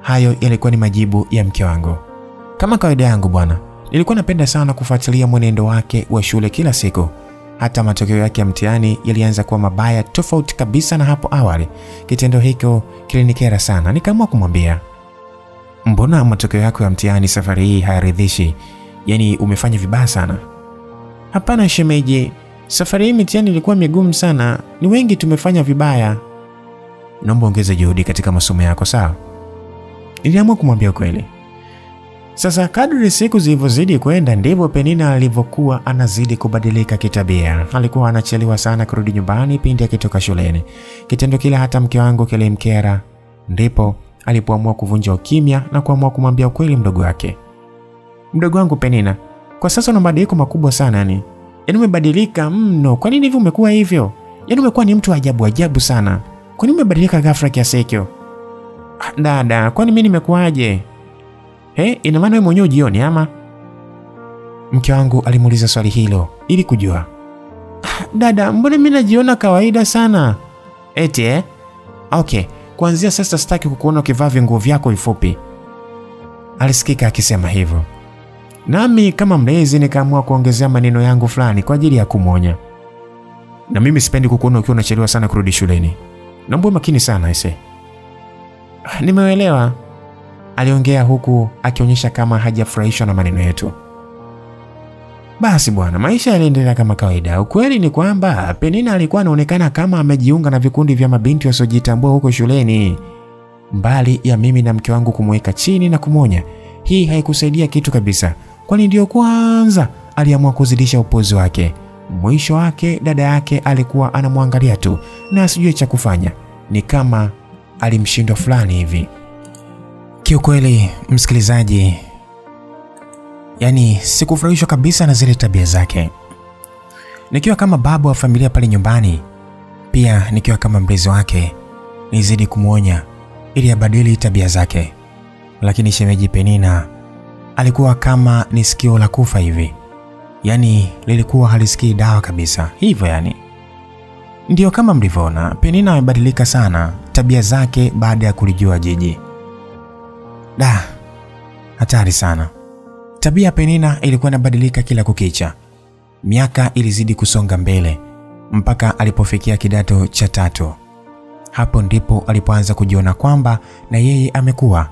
Hayo yalikuwa ni majibu ya mke wangu. Kama kawaida yangu bwana, nilikuwa napenda sana kufuatilia mwenendo wake wa shule kila siku. Hata matokeo yake ya mtihani yalianza kuwa mabaya, tofauti kabisa na hapo awali. Kitendo hicho kilinikera sana, nikaamua kumwambia, mbona matokeo yako ya mtihani safari hii hayaridhishi? Yaani umefanya vibaya sana. Hapana shemeji, safari hii mitihani ilikuwa migumu sana, ni wengi tumefanya vibaya. Naomba ongeze juhudi katika masomo yako, sawa? Niliamua kumwambia ukweli. Sasa kadri siku zilivyozidi kwenda ndivyo Penina alivyokuwa anazidi kubadilika kitabia. Alikuwa anachelewa sana kurudi nyumbani pindi akitoka shuleni. Kitendo kile hata mke wangu kilimkera. Ndipo alipoamua kuvunja ukimya na kuamua kumwambia ukweli mdogo wake. Mdogo wangu Penina, kwa sasa una mabadiliko makubwa sana yani. Yaani umebadilika mno. Kwa nini hivi umekuwa hivyo? Yaani umekuwa ni mtu ajabu ajabu sana. Kwa nini umebadilika ghafla kiasi hicho? Dada, kwani mimi nimekuwaje? He, ina maana wewe mwenyewe jioni ama? Mke wangu alimuuliza swali hilo ili kujua. Dada, mbona mimi najiona kawaida sana? Eti eh? Okay, kuanzia sasa sitaki kukuona ukivaa vinguo vyako vifupi. Alisikika akisema hivyo. Nami kama mlezi nikaamua kuongezea maneno yangu fulani kwa ajili ya kumwonya. Na mimi sipendi kukuona ukiwa unachelewa sana kurudi shuleni. Naomba makini sana ise. Nimeelewa, aliongea huku akionyesha kama hajafurahishwa na maneno yetu. Basi bwana, maisha yaliendelea kama kawaida. Ukweli ni kwamba Penina alikuwa anaonekana kama amejiunga na vikundi vya mabinti wasiojitambua huko shuleni. Mbali ya mimi na mke wangu kumweka chini na kumwonya, hii haikusaidia kitu kabisa, kwani ndiyo kwanza aliamua kuzidisha upozi wake. Mwisho wake dada yake alikuwa anamwangalia tu na asijue cha kufanya, ni kama alimshindwa fulani hivi. Kiukweli msikilizaji, yani sikufurahishwa kabisa na zile tabia zake. Nikiwa kama baba wa familia pale nyumbani, pia nikiwa kama mlezi wake, nizidi kumwonya ili abadili tabia zake, lakini shemeji Penina alikuwa kama ni sikio la kufa hivi, yani lilikuwa halisikii dawa kabisa hivyo yani. Ndiyo kama mlivyoona, Penina amebadilika sana tabia zake baada ya kulijua jiji. Da, hatari sana. Tabia Penina ilikuwa inabadilika kila kukicha. Miaka ilizidi kusonga mbele mpaka alipofikia kidato cha tatu. Hapo ndipo alipoanza kujiona kwamba na yeye amekuwa.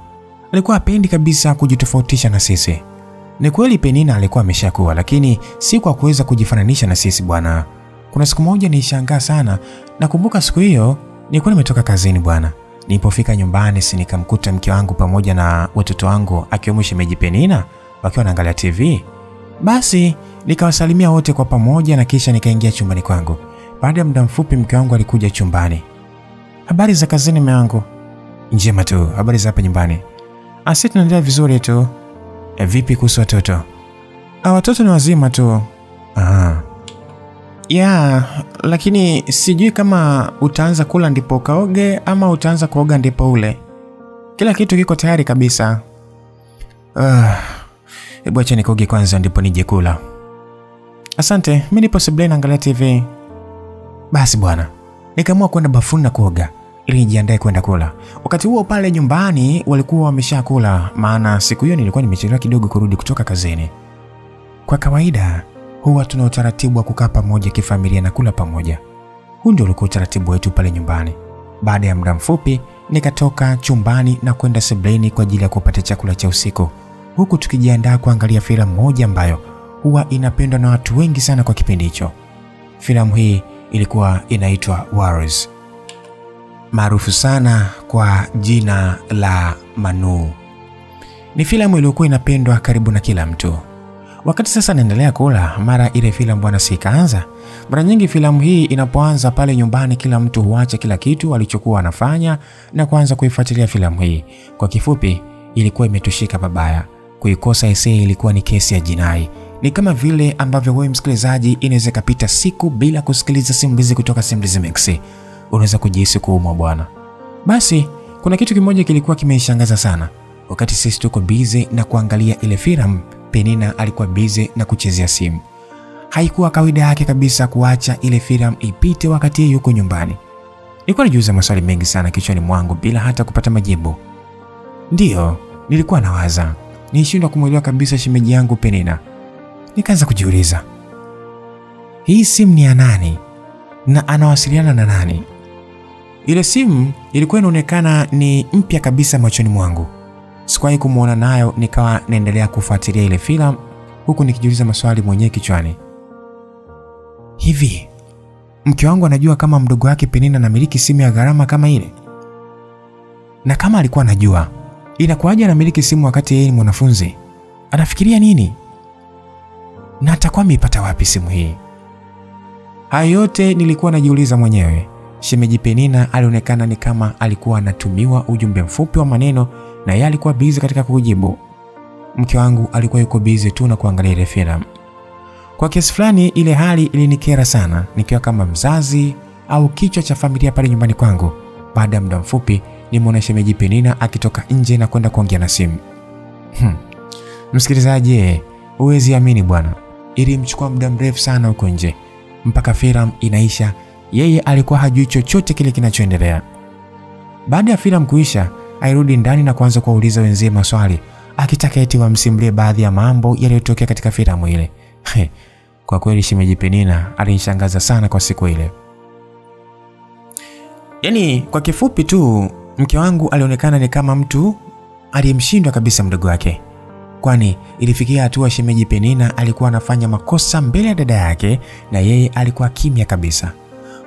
Alikuwa apendi kabisa kujitofautisha na sisi. Ni kweli Penina alikuwa ameshakuwa, lakini si kwa kuweza kujifananisha na sisi bwana. Kuna siku moja nilishangaa sana. na kumbuka siku hiyo nilikuwa nimetoka kazini bwana. Nilipofika nyumbani, si nikamkuta mke wangu pamoja na watoto wangu akiwemo shemeji Penina wakiwa wanaangalia TV. Basi nikawasalimia wote kwa pamoja na kisha nikaingia chumbani kwangu. Baada ya muda mfupi, mke wangu alikuja chumbani. Habari za kazini, mume wangu? Njema tu. Habari za hapa nyumbani? Asi, tunaendelea vizuri tu. E, vipi kuhusu watoto? Ah, watoto ni wazima tu. Aha. Ya, lakini sijui kama utaanza kula ndipo ukaoge ama utaanza kuoga ndipo ule. Kila kitu kiko tayari kabisa. Ah, hebu acha nikoge kwanza ndipo nije kula. Asante, mi nipo sebuleni naangalia TV. Basi bwana, nikaamua kwenda bafuni na kuoga ili nijiandae kwenda kula. Wakati huo pale nyumbani walikuwa wameshakula, maana siku hiyo nilikuwa nimechelewa kidogo kurudi kutoka kazini. Kwa kawaida huwa tuna utaratibu wa kukaa pamoja kifamilia na kula pamoja. Huu ndio ulikuwa utaratibu wetu pale nyumbani. Baada ya muda mfupi, nikatoka chumbani na kwenda sebuleni kwa ajili ya kupata chakula cha usiku, huku tukijiandaa kuangalia filamu moja ambayo huwa inapendwa na watu wengi sana kwa kipindi hicho. Filamu hii ilikuwa inaitwa Warriors, maarufu sana kwa jina la Manu. Ni filamu iliyokuwa inapendwa karibu na kila mtu. Wakati sasa naendelea kula, mara ile filamu bwana si. Mara nyingi filamu hii inapoanza pale nyumbani, kila mtu huacha kila kitu alichokuwa anafanya na kuanza kuifuatilia filamu hii. Kwa kifupi, ilikuwa imetushika babaya. Kuikosa ese ilikuwa ni kesi ya jinai. Ni kama vile ambavyo wewe msikilizaji, inaweza ikapita siku bila kusikiliza simulizi kutoka Simulizi Max, unaweza kujihisi kuumwa bwana. Basi kuna kitu kimoja kilikuwa kimeishangaza sana. Wakati sisi tuko bize na kuangalia ile filamu, Penina alikuwa bize na kuchezea simu. Haikuwa kawaida yake kabisa kuacha ile filamu ipite wakati yuko nyumbani. Nilikuwa najiuliza maswali mengi sana kichwani mwangu bila hata kupata majibu. Ndiyo, nilikuwa nawaza, nilishindwa kumwelewa kabisa shemeji yangu Penina. Nikaanza kujiuliza, hii simu ni ya nani na anawasiliana na nani? Ile simu ilikuwa inaonekana ni mpya kabisa machoni mwangu. Sikuwahi kumwona nayo, nikawa naendelea kufuatilia ile filamu huku nikijiuliza maswali mwenyewe kichwani. Hivi mke wangu anajua kama mdogo wake Penina anamiliki simu ya gharama kama ile? Na kama alikuwa anajua, inakuwaje anamiliki simu wakati yeye ni mwanafunzi? Anafikiria nini? Na atakuwa ameipata wapi simu hii? Hayo yote nilikuwa najiuliza mwenyewe. Shemeji Penina alionekana ni kama alikuwa anatumiwa ujumbe mfupi wa maneno na yeye alikuwa bizi katika kujibu. Mke wangu alikuwa yuko bizi tu na kuangalia ile filamu. Kwa kiasi fulani ile hali ilinikera sana, nikiwa kama mzazi au kichwa cha familia pale nyumbani kwangu. Baada ya muda mfupi, nimeona shemeji Penina akitoka nje na kwenda kuongea na simu. Hmm. Msikilizaji, huwezi amini bwana, ilimchukua muda mrefu sana huko nje mpaka filamu inaisha. Yeye alikuwa hajui chochote kile kinachoendelea. Baada ya filamu kuisha, airudi ndani na kuanza kuwauliza wenzie maswali akitaka eti wamsimulie baadhi ya mambo yaliyotokea katika filamu ile. Kwa kweli shemeji Penina alinishangaza sana kwa siku ile. Yaani, kwa kifupi tu, mke wangu alionekana ni kama mtu aliyemshindwa kabisa mdogo wake. kwani ilifikia hatua shemeji Penina alikuwa anafanya makosa mbele ya dada yake na yeye alikuwa kimya kabisa.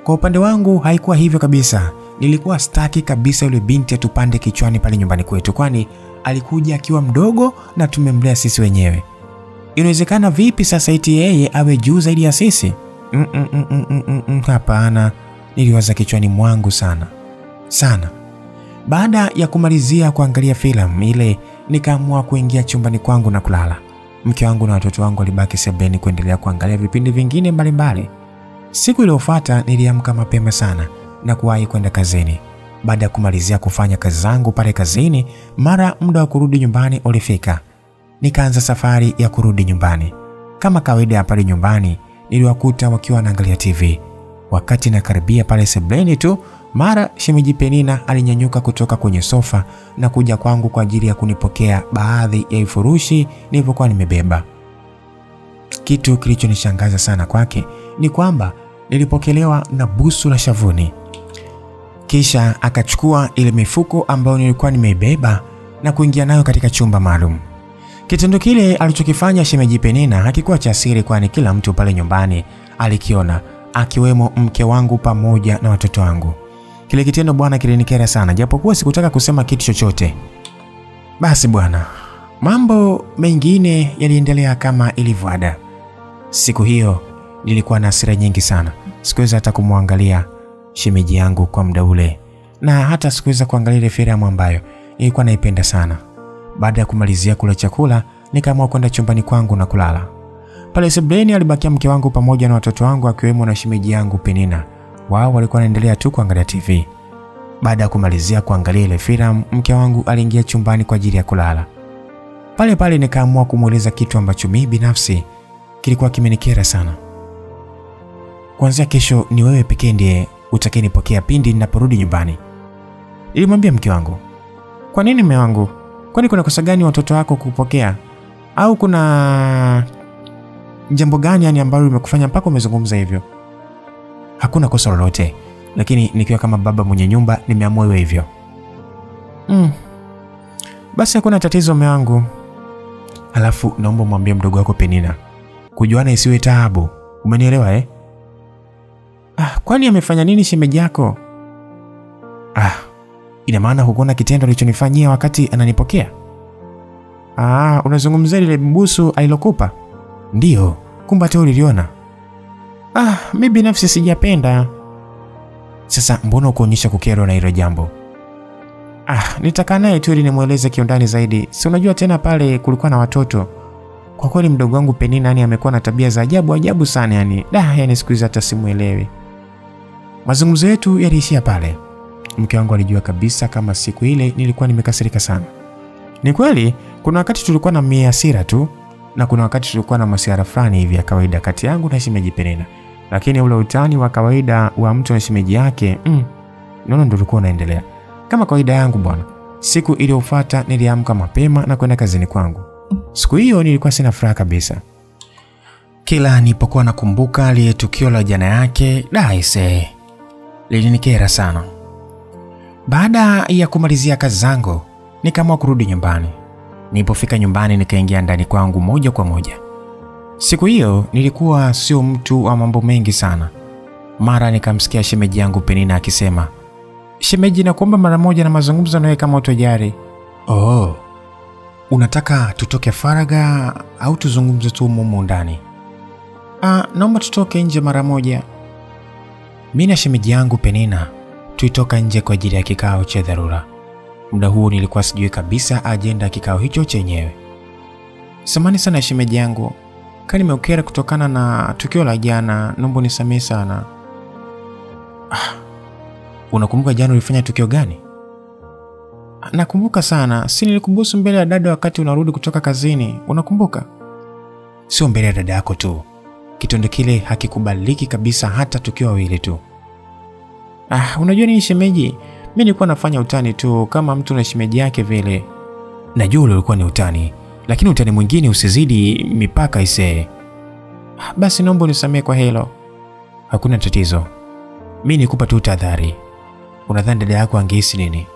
Kwa upande wangu haikuwa hivyo kabisa. Nilikuwa staki kabisa yule binti atupande kichwani pale nyumbani kwetu, kwani alikuja akiwa mdogo na tumemlea sisi wenyewe. Inawezekana vipi sasa eti yeye awe juu zaidi ya sisi? Mm, mm, mm, mm, mm, mm, hapana. Niliwaza kichwani mwangu sana sana. Baada ya kumalizia kuangalia filamu ile, nikaamua kuingia chumbani kwangu na kulala. Mke wangu na watoto wangu walibaki sebuleni kuendelea kuangalia vipindi vingine mbalimbali. Siku iliyofuata niliamka mapema sana na kuwahi kwenda kazini. Baada ya kumalizia kufanya kazi zangu pale kazini, mara muda wa kurudi nyumbani ulifika. Nikaanza safari ya kurudi nyumbani. Kama kawaida ya pale nyumbani, niliwakuta wakiwa wanaangalia TV. Wakati nakaribia pale sebleni tu, mara shemeji Penina alinyanyuka kutoka kwenye sofa na kuja kwangu kwa ajili ya kunipokea baadhi ya vifurushi nilivyokuwa nimebeba. Kitu kilichonishangaza sana kwake ni kwamba nilipokelewa na busu la shavuni. Kisha akachukua ile mifuko ambayo nilikuwa nimeibeba na kuingia nayo katika chumba maalum. Kitendo kile alichokifanya shemeji Penina hakikuwa cha siri, kwani kila mtu pale nyumbani alikiona, akiwemo mke wangu pamoja na watoto wangu. Kile kitendo bwana kilinikera sana, japokuwa sikutaka kusema kitu chochote. Basi bwana, mambo mengine yaliendelea kama ilivyoada. Siku hiyo nilikuwa na hasira nyingi sana, sikuweza hata kumwangalia shemeji yangu kwa muda ule, na hata sikuweza kuangalia ile filamu ambayo ilikuwa naipenda sana. Baada ya kumalizia kula chakula, nikaamua kwenda chumbani kwangu na kulala. Pale sebuleni alibakia mke wangu pamoja na watoto wangu akiwemo na shemeji yangu Penina. Wao walikuwa wanaendelea tu kuangalia TV. Baada ya kumalizia kuangalia ile filamu, mke wangu aliingia chumbani kwa ajili ya kulala. Pale pale nikaamua kumweleza kitu ambacho mimi binafsi kilikuwa kimenikera sana. Kuanzia kesho ni wewe pekee ndiye utakayenipokea pindi ninaporudi nyumbani, nilimwambia mke wangu. Kwa nini mme wangu? Kwani kuna kosa gani watoto wako kupokea, au kuna jambo gani yani ambalo limekufanya mpaka umezungumza hivyo? Hakuna kosa lolote, lakini nikiwa kama baba mwenye nyumba nimeamua iwe hivyo. Mm. Basi hakuna tatizo mme wangu. Alafu naomba mwambie mdogo wako Penina kujuana isiwe taabu, umenielewa eh? Ah, kwani amefanya nini shemeji yako? Ah, ina maana hukuona kitendo alichonifanyia wakati ananipokea? Ah, unazungumzia lile busu alilokupa? Ndiyo, kumbe hata uliliona. Ah, mi binafsi sijapenda. Sasa mbona ukuonyesha kukerwa na hilo jambo? Ah, nitakaa naye tu ili nimweleze kiundani zaidi. Si unajua tena pale kulikuwa na watoto. Kwa kweli mdogo wangu Penina yani amekuwa na tabia za ajabu ajabu sana yani. Da, yani siku hizi hata simuelewi. Mazungumzo yetu yaliishia pale. Mke wangu alijua kabisa kama siku ile nilikuwa nimekasirika sana. Ni kweli kuna wakati tulikuwa na miasira tu na kuna wakati tulikuwa na masiara fulani hivi ya kawaida kati yangu na shemeji Penina, lakini ule utani wa kawaida wa mtu na shemeji yake mm, naona ndio ulikuwa unaendelea kama kawaida yangu bwana. Siku iliyofuata niliamka mapema na kwenda kazini kwangu. Siku hiyo nilikuwa sina furaha kabisa. Kila nilipokuwa nakumbuka lile tukio la jana yake, daise lilinikera sana. Baada ya kumalizia kazi zangu, nikaamua kurudi nyumbani. Nilipofika nyumbani, nikaingia ndani kwangu moja kwa moja. Siku hiyo nilikuwa sio mtu wa mambo mengi sana. Mara nikamsikia shemeji yangu Penina akisema, shemeji, nakuomba mara moja na mazungumzo nawe kama utojari. Oh, unataka tutoke faraga au tuzungumze tu mumu ndani? Ah, naomba tutoke nje mara moja. Mi na shemeji yangu Penina tulitoka nje kwa ajili ya kikao cha dharura. Muda huo nilikuwa sijui kabisa ajenda ya kikao hicho chenyewe. Samani sana shemeji yangu, kani nimeukera kutokana na tukio la jana, naomba nisamehe sana. Ah, unakumbuka jana ulifanya tukio gani? Nakumbuka sana, si nilikubusu mbele ya dada wakati unarudi kutoka kazini, unakumbuka? Sio mbele ya dada yako tu, kitendo kile hakikubaliki kabisa, hata tukiwa wawili tu. Ah, unajua nini shemeji, mi nilikuwa nafanya utani tu kama mtu na shemeji yake vile. Najua ule ulikuwa ni utani, lakini utani mwingine usizidi mipaka isee. Ah, Basi naomba unisamehe kwa hilo. Hakuna tatizo, mi nikupa tu tahadhari. Unadhani dada yako angehisi nini?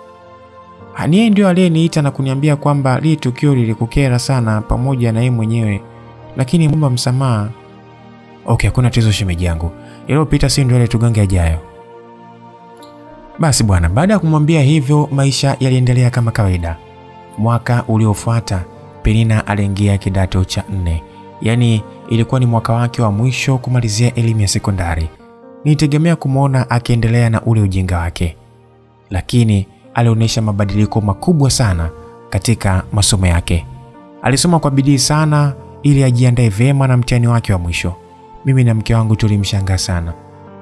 Ni yeye ndio aliyeniita na kuniambia kwamba lile tukio lilikukera sana pamoja na yeye mwenyewe, lakini mumba msamaha. Okay, hakuna tatizo shemeji yangu, iliyopita si ndio ile tugange ajayo. Basi bwana, baada ya kumwambia hivyo, maisha yaliendelea kama kawaida. Mwaka uliofuata Penina aliingia kidato cha nne, yaani ilikuwa ni mwaka wake wa mwisho kumalizia elimu ya sekondari. Nitegemea kumwona akiendelea na ule ujinga wake, lakini alionyesha mabadiliko makubwa sana katika masomo yake. Alisoma kwa bidii sana ili ajiandae vyema na mtihani wake wa mwisho. Mimi na mke wangu tulimshangaa sana,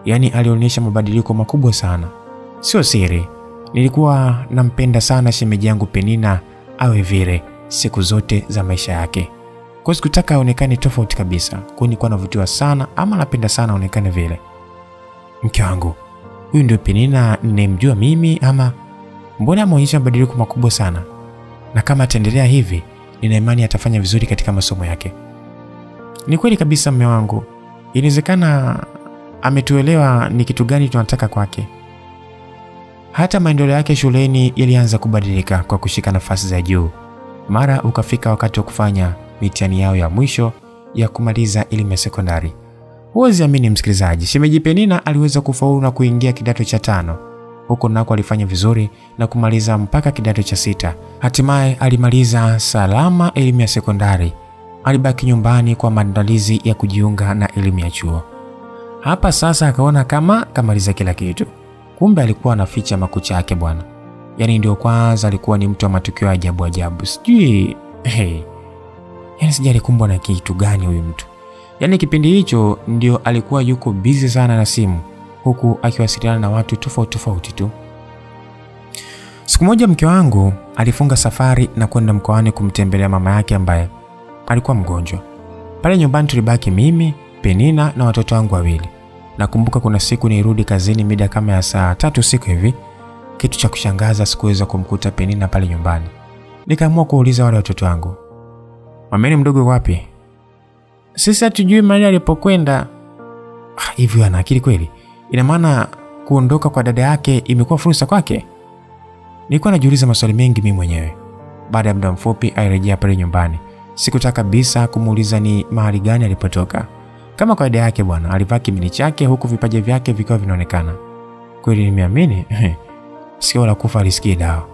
yaani alionyesha mabadiliko makubwa sana. Sio siri, nilikuwa nampenda sana shemeji yangu Penina awe vile siku zote za maisha yake. Kwa sikutaka aonekane tofauti kabisa, kwa nilikuwa navutiwa sana ama napenda sana aonekane vile. Mke wangu, huyu ndio Penina ninayemjua mimi ama mbona ameonyesha mabadiliko makubwa sana? Na kama ataendelea hivi, nina imani atafanya vizuri katika masomo yake. Ni kweli kabisa, mme wangu, inawezekana ametuelewa ni kitu gani tunataka kwake. Hata maendeleo yake shuleni yalianza kubadilika kwa kushika nafasi za juu. Mara ukafika wakati wa kufanya mitihani yao ya mwisho ya kumaliza elimu ya sekondari. Huwezi amini msikilizaji, shemeji Penina aliweza kufaulu na kuingia kidato cha tano. Huko nako alifanya vizuri na kumaliza mpaka kidato cha sita. Hatimaye alimaliza salama elimu ya sekondari. Alibaki nyumbani kwa maandalizi ya kujiunga na elimu ya chuo. Hapa sasa akaona kama kamaliza kila kitu. Kumbe alikuwa anaficha makucha yake bwana. Yaani ndio kwanza alikuwa ni mtu wa matukio ajabu ajabu. Sijui hey. Yaani sijui alikumbwa na kitu gani huyu mtu. Yaani kipindi hicho ndio alikuwa yuko busy sana na simu huku akiwasiliana na watu tofauti tofauti tu. Siku moja mke wangu alifunga safari na kwenda mkoani kumtembelea mama yake ambaye alikuwa mgonjwa. Pale nyumbani tulibaki mimi, Penina na watoto wangu wawili. Nakumbuka kuna siku nirudi kazini mida kama ya saa tatu siku hivi. Kitu cha kushangaza, sikuweza kumkuta Penina pale nyumbani. Nikaamua kuuliza wale watoto wangu, mameni mdogo wapi? Sisi hatujui mahali alipokwenda. Ah, hivyo ana akili kweli? Ina maana kuondoka kwa dada yake imekuwa fursa kwake? Nilikuwa najiuliza maswali mengi mimi mwenyewe. Baada ya muda mfupi alirejea pale nyumbani. Sikutaka kabisa kumuuliza ni mahali gani alipotoka. Kama kawaida yake bwana, alivaa kimini chake huku vipaji vyake vikiwa vinaonekana. Kweli nimeamini <laughs> sikio la kufa alisikii dawa.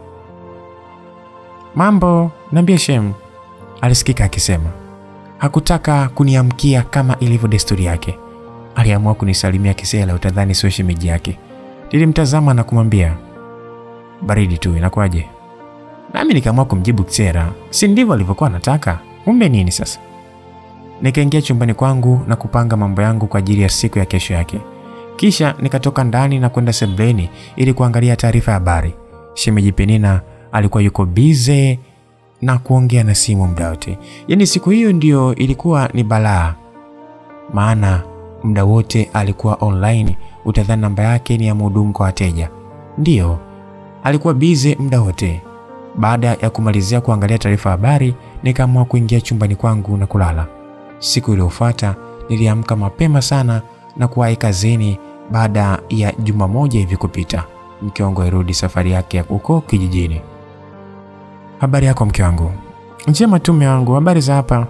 Mambo, niambie shem, alisikika akisema. Hakutaka kuniamkia kama ilivyo desturi yake. Aliamua kunisalimia kisela, utadhani sio shemeji yake. Nilimtazama na kumwambia baridi tu, inakuwaje? Nami nikaamua kumjibu kisera, si ndivyo alivyokuwa anataka? Kumbe nini sasa? Nikaingia chumbani kwangu na kupanga mambo yangu kwa ajili ya siku ya kesho yake. Kisha nikatoka ndani na kwenda sebleni ili kuangalia taarifa ya habari. Shemeji Penina alikuwa yuko bize na kuongea na simu muda wote. Yaani siku hiyo ndiyo ilikuwa ni balaa, maana muda wote alikuwa online. Utadhani namba yake ni ya mhudumu kwa wateja. Ndiyo, alikuwa bize muda wote. Baada ya kumalizia kuangalia taarifa habari, nikaamua kuingia chumbani kwangu na kulala. Siku iliyofuata niliamka mapema sana na kuwahi kazini baada ya juma moja hivi kupita. Mke wangu alirudi safari yake huko kijijini. Habari yako mke wangu? Njema tu mume wangu, habari za hapa?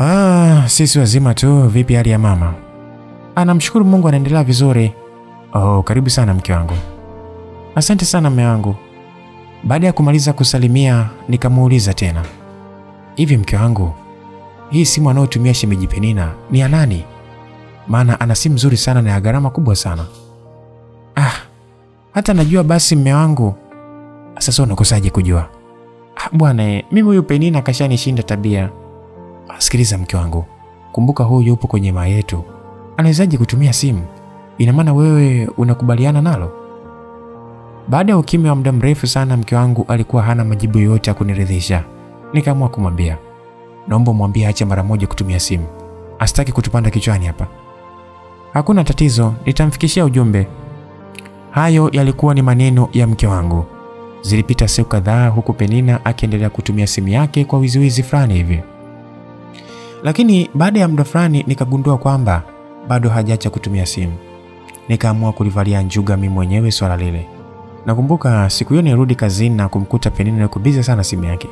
Ah, sisi wazima tu. Vipi hali ya mama? Anamshukuru Mungu anaendelea vizuri. Oh, karibu sana mke wangu. Asante sana mume wangu. Baada ya kumaliza kusalimia, nikamuuliza tena, hivi mke wangu, hii simu anayotumia shemeji Penina ni ya nani? Maana ana simu nzuri sana na ya gharama kubwa sana. Ah, hata najua basi mme wangu. Sasa unakosaje kujua? Ah, bwana, mimi huyu Penina kashanishinda tabia. sikiliza mke wangu, kumbuka huyu yupo kwenye maa yetu, anawezaje kutumia simu? Ina maana wewe unakubaliana nalo? Baada ya ukimya wa muda mrefu sana, mke wangu alikuwa hana majibu yoyote ya kuniridhisha. Nikaamua kumwambia, naomba mwambie ache mara moja kutumia simu, asitaki kutupanda kichwani hapa. Hakuna tatizo, nitamfikishia ujumbe. Hayo yalikuwa ni maneno ya mke wangu. Zilipita siku kadhaa, huku Penina akiendelea kutumia simu yake kwa wiziwizi fulani hivi, lakini baada ya muda fulani nikagundua kwamba bado hajaacha kutumia simu. Nikaamua kulivalia njuga mimi mwenyewe swala lile. Nakumbuka siku hiyo nirudi kazini na kumkuta Penina yuko bize sana simu yake.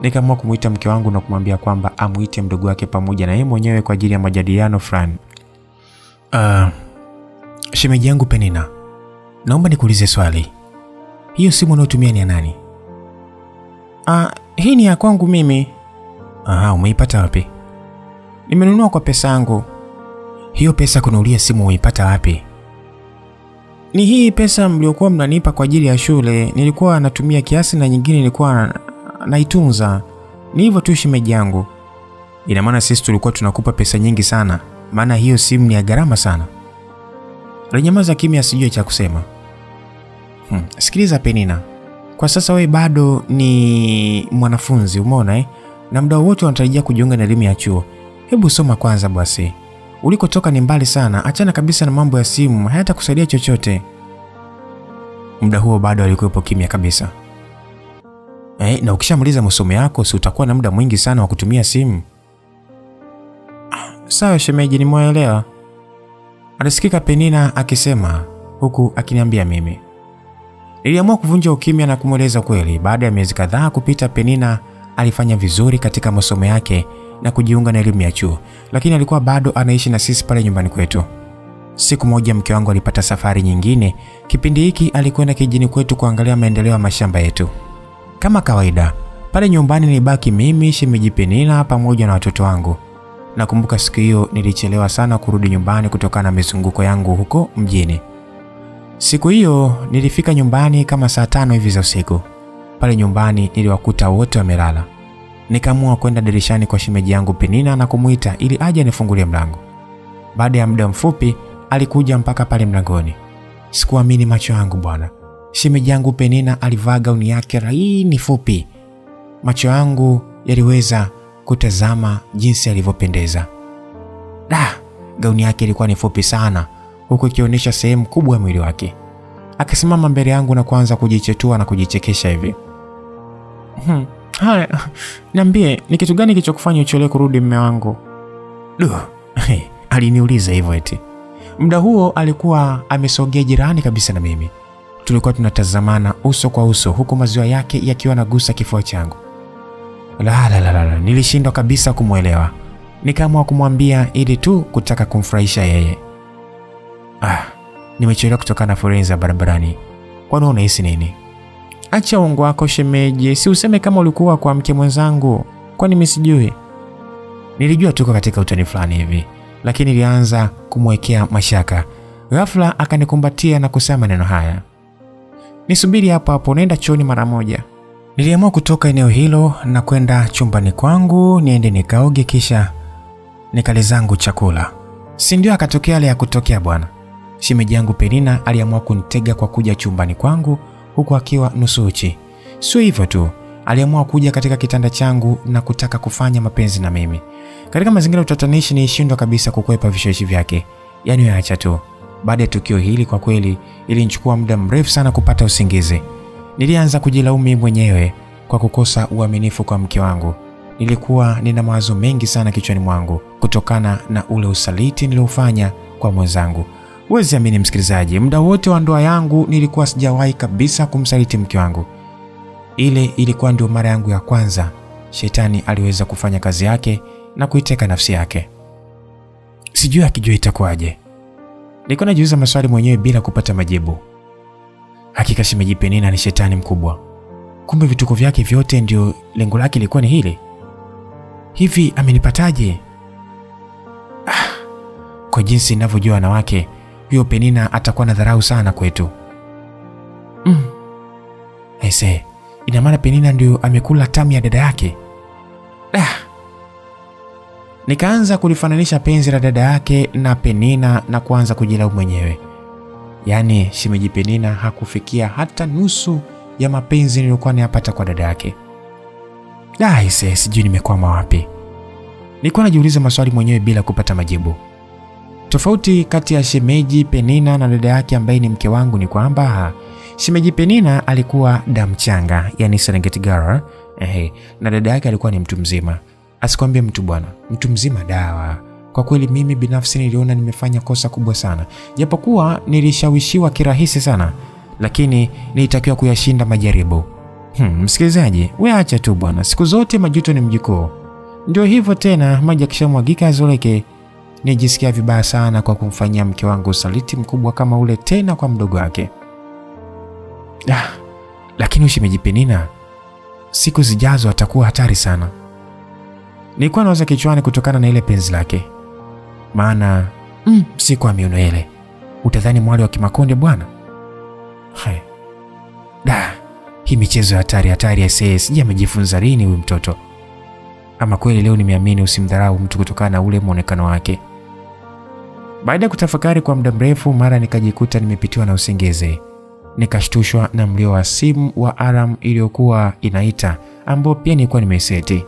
Nikaamua kumuita mke wangu na kumwambia kwamba amuite mdogo wake pamoja na yeye mwenyewe kwa ajili ya majadiliano fulani. Uh, shemeji yangu Penina, naomba nikuulize swali. Hiyo simu unayotumia ni ya nani? Ah, Uh, hii ni ya kwangu mimi. Aha, umeipata wapi? Nimenunua kwa pesa yangu. Hiyo pesa kununulia simu umeipata wapi? Ni hii pesa mliokuwa mnanipa kwa ajili ya shule. Nilikuwa natumia kiasi na nyingine nilikuwa naitunza. Ni hivyo tu shemeji yangu. Ina maana sisi tulikuwa tunakupa pesa nyingi sana, maana hiyo simu ni ya gharama sana. Alinyamaza kimya, sijui cha kusema. Hmm. Sikiliza Penina, kwa sasa wewe bado ni mwanafunzi, umeona eh? Na muda wote unatarajia kujiunga na elimu ya chuo. Hebu soma kwanza basi. Ulikotoka ni mbali sana, achana kabisa na mambo ya simu, hayata kusaidia chochote. Muda huo bado alikuwepo kimya kabisa. Eh, na ukishamaliza masomo yako si utakuwa na muda mwingi sana wa kutumia simu? Ah, Sawa shemeji, nimeelewa. Alisikika Penina akisema huku akiniambia mimi. Niliamua kuvunja ukimya na kumweleza kweli. Baada ya miezi kadhaa kupita, Penina alifanya vizuri katika masomo yake na kujiunga na elimu ya chuo, lakini alikuwa bado anaishi na sisi pale nyumbani kwetu. Siku moja mke wangu alipata safari nyingine. Kipindi hiki alikwenda kijini kwetu kuangalia maendeleo ya mashamba yetu. Kama kawaida, pale nyumbani nilibaki mimi, shemeji Penina pamoja na watoto wangu. Nakumbuka siku hiyo nilichelewa sana kurudi nyumbani kutokana na mizunguko yangu huko mjini. Siku hiyo nilifika nyumbani kama saa tano hivi za usiku. Pale nyumbani niliwakuta wote wamelala. Nikaamua kwenda dirishani kwa shimeji yangu Penina na kumuita ili aje anifungulie mlango. Baada ya muda mfupi alikuja mpaka pale mlangoni. Sikuamini macho yangu bwana. Shemeji yangu Penina alivaa gauni yake laini fupi. Macho yangu yaliweza kutazama jinsi alivyopendeza. Da, gauni yake ilikuwa ni fupi sana huku ikionyesha sehemu kubwa ya mwili wake. Akasimama mbele yangu na kuanza kujichetua na kujichekesha hivi. Hmm. Haya, niambie ni kitu gani kilichokufanya uchelewe kurudi mme wangu? Duh, aliniuliza hivyo eti. Muda huo alikuwa amesogea jirani kabisa na mimi. Tulikuwa tunatazamana uso kwa uso huku maziwa yake yakiwa nagusa kifua changu. La, la, la, la, nilishindwa kabisa kumwelewa. Nikaamua kumwambia ili tu kutaka kumfurahisha yeye. Ah, nimechelewa kutokana na foleni za barabarani. Kwani unahisi nini? Acha uongo wako shemeji, si useme kama ulikuwa kwa mke mwenzangu, kwani mimi sijui. Nilijua tuko katika utani fulani hivi, lakini nilianza kumwekea mashaka. Ghafla akanikumbatia na kusema maneno haya, nisubiri hapo hapo, naenda chooni mara moja. Niliamua kutoka eneo hilo na kwenda chumbani kwangu niende nikaoge, kisha nikale zangu chakula. Si ndio akatokea yale ya kutokea bwana. Shemeji yangu Penina aliamua kunitega kwa kuja chumbani kwangu huku akiwa nusu uchi. Sio hivyo tu, aliamua kuja katika kitanda changu na kutaka kufanya mapenzi na mimi. Katika mazingira ya utatanishi, nilishindwa kabisa kukwepa vishawishi vyake. Yaani acha tu. Baada ya tukio hili, kwa kweli ilinichukua muda mrefu sana kupata usingizi. Nilianza kujilaumu mwenyewe kwa kukosa uaminifu kwa mke wangu. Nilikuwa nina mawazo mengi sana kichwani mwangu kutokana na ule usaliti niliofanya kwa mwenzangu. Huwezi amini msikilizaji, muda wote wa ndoa yangu nilikuwa sijawahi kabisa kumsaliti mke wangu. Ile ilikuwa ndio mara yangu ya kwanza shetani aliweza kufanya kazi yake na kuiteka nafsi yake. Sijui akijua itakuwaje. Nilikuwa najiuliza maswali mwenyewe bila kupata majibu. Hakika shemeji Penina ni shetani mkubwa. Kumbe vituko vyake vyote ndio lengo lake lilikuwa ni hili. Hivi amenipataje? Ah, kwa jinsi ninavyojua wanawake, huyo Penina atakuwa na dharau sana kwetu. Mm. Aise, ina maana Penina ndio amekula tamu ya dada yake. Ah. Nikaanza kulifananisha penzi la dada yake na Penina na kuanza kujilaumu mwenyewe. Yaani shemeji Penina hakufikia hata nusu ya mapenzi niliyokuwa nayapata kwa dada yake. Aise, sijui nimekwama wapi. Nilikuwa najiuliza maswali mwenyewe bila kupata majibu. Tofauti kati ya shemeji Penina na dada yake ambaye ni mke wangu ni kwamba shemeji Penina alikuwa damchanga, yani Serengeti girl, ehe, na dada yake alikuwa ni mtu mzima. Asikwambie mtu bwana, mtu mzima dawa. Kwa kweli mimi binafsi niliona nimefanya kosa kubwa sana, japokuwa nilishawishiwa kirahisi sana, lakini nilitakiwa kuyashinda majaribu. Hmm, msikilizaji, we acha tu bwana, siku zote majuto ni mjukuu. Ndio hivyo tena, maji akishamwagika yazoleke. Nijisikia vibaya sana kwa kumfanyia mke wangu usaliti mkubwa kama ule, tena kwa mdogo wake. Ah, lakini ushemeji Penina siku zijazo atakuwa hatari sana. Nilikuwa nawaza kichwani kutokana na ile penzi lake, maana mm, si kwa miuno ile, utadhani mwali wa Kimakonde bwana. Da, hii michezo ya hatari hatari ya sijui amejifunza lini huyu mtoto. Ama kweli leo nimeamini usimdharau mtu kutokana na ule mwonekano wake. Baada ya kutafakari kwa muda mrefu, mara nikajikuta nimepitiwa na usingizi. Nikashtushwa na mlio wa simu wa alarm iliyokuwa inaita, ambao pia nilikuwa nimeseti.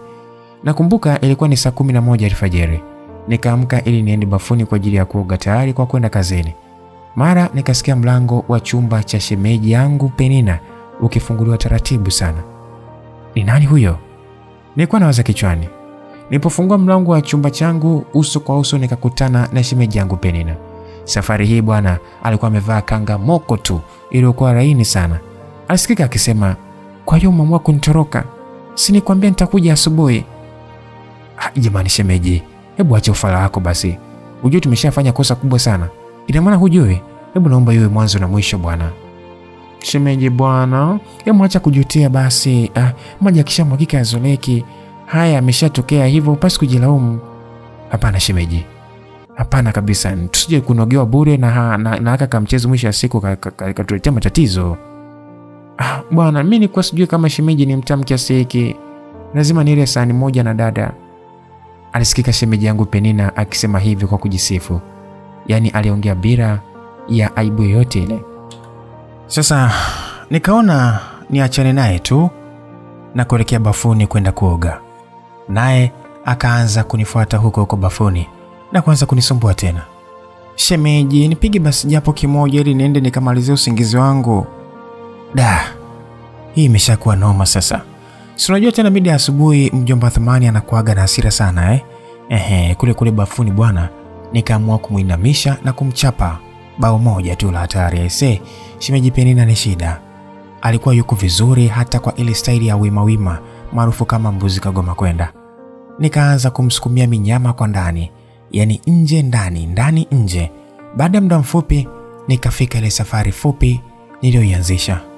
Nakumbuka ilikuwa ni saa kumi na moja alfajiri. Nikaamka ili niende bafuni kwa ajili ya kuoga tayari kwa kwenda kazini. Mara nikasikia mlango wa chumba cha shemeji yangu Penina ukifunguliwa taratibu sana. Ni nani huyo? Nilikuwa nawaza kichwani. Nilipofungua mlango wa chumba changu, uso kwa uso nikakutana na shemeji yangu Penina. Safari hii bwana alikuwa amevaa kanga moko tu iliyokuwa laini sana. Alisikika akisema, kwa hiyo umeamua kunitoroka? Si nikwambia nitakuja asubuhi? Jamani shemeji, hebu acha ufala wako basi. Hujui tumeshafanya kosa kubwa sana. Ina maana hujui? Hebu naomba iwe mwanzo na mwisho bwana. Shemeji bwana, hebu acha kujutia basi. Ah, maji akishamwagika yazoleki. Haya ameshatokea hivyo, upasi kujilaumu. Hapana shemeji, hapana kabisa, tusije kunogewa bure na haka na na kamchezo mwisho wa siku katuletea ka, ka, ka matatizo. Ah, bwana, mimi nilikuwa sijui kama shemeji ni mtamu kiasi hiki, lazima nile sahani moja na dada. Alisikika shemeji yangu Penina akisema hivi kwa kujisifu, yaani aliongea bila ya aibu yoyote ile. Sasa nikaona niachane naye tu na kuelekea bafuni kwenda kuoga, naye akaanza kunifuata huko huko bafuni na kuanza kunisumbua tena. Shemeji, nipige basi japo kimoja ili niende nikamalizie usingizi wangu. Da, hii imeshakuwa noma sasa. Si unajua tena mida ya asubuhi mjomba Thamani anakuaga na hasira sana eh? Ehe, kule kule bafuni bwana, nikaamua kumuinamisha na kumchapa bao moja tu la hatari. Aise, shemeji Penina ni shida. Alikuwa yuko vizuri hata kwa ile staili ya wima wima maarufu kama mbuzi kagoma kwenda. Nikaanza kumsukumia minyama kwa ndani, yani nje ndani, ndani nje. Baada ya muda mfupi nikafika ile safari fupi niliyoianzisha. <sighs>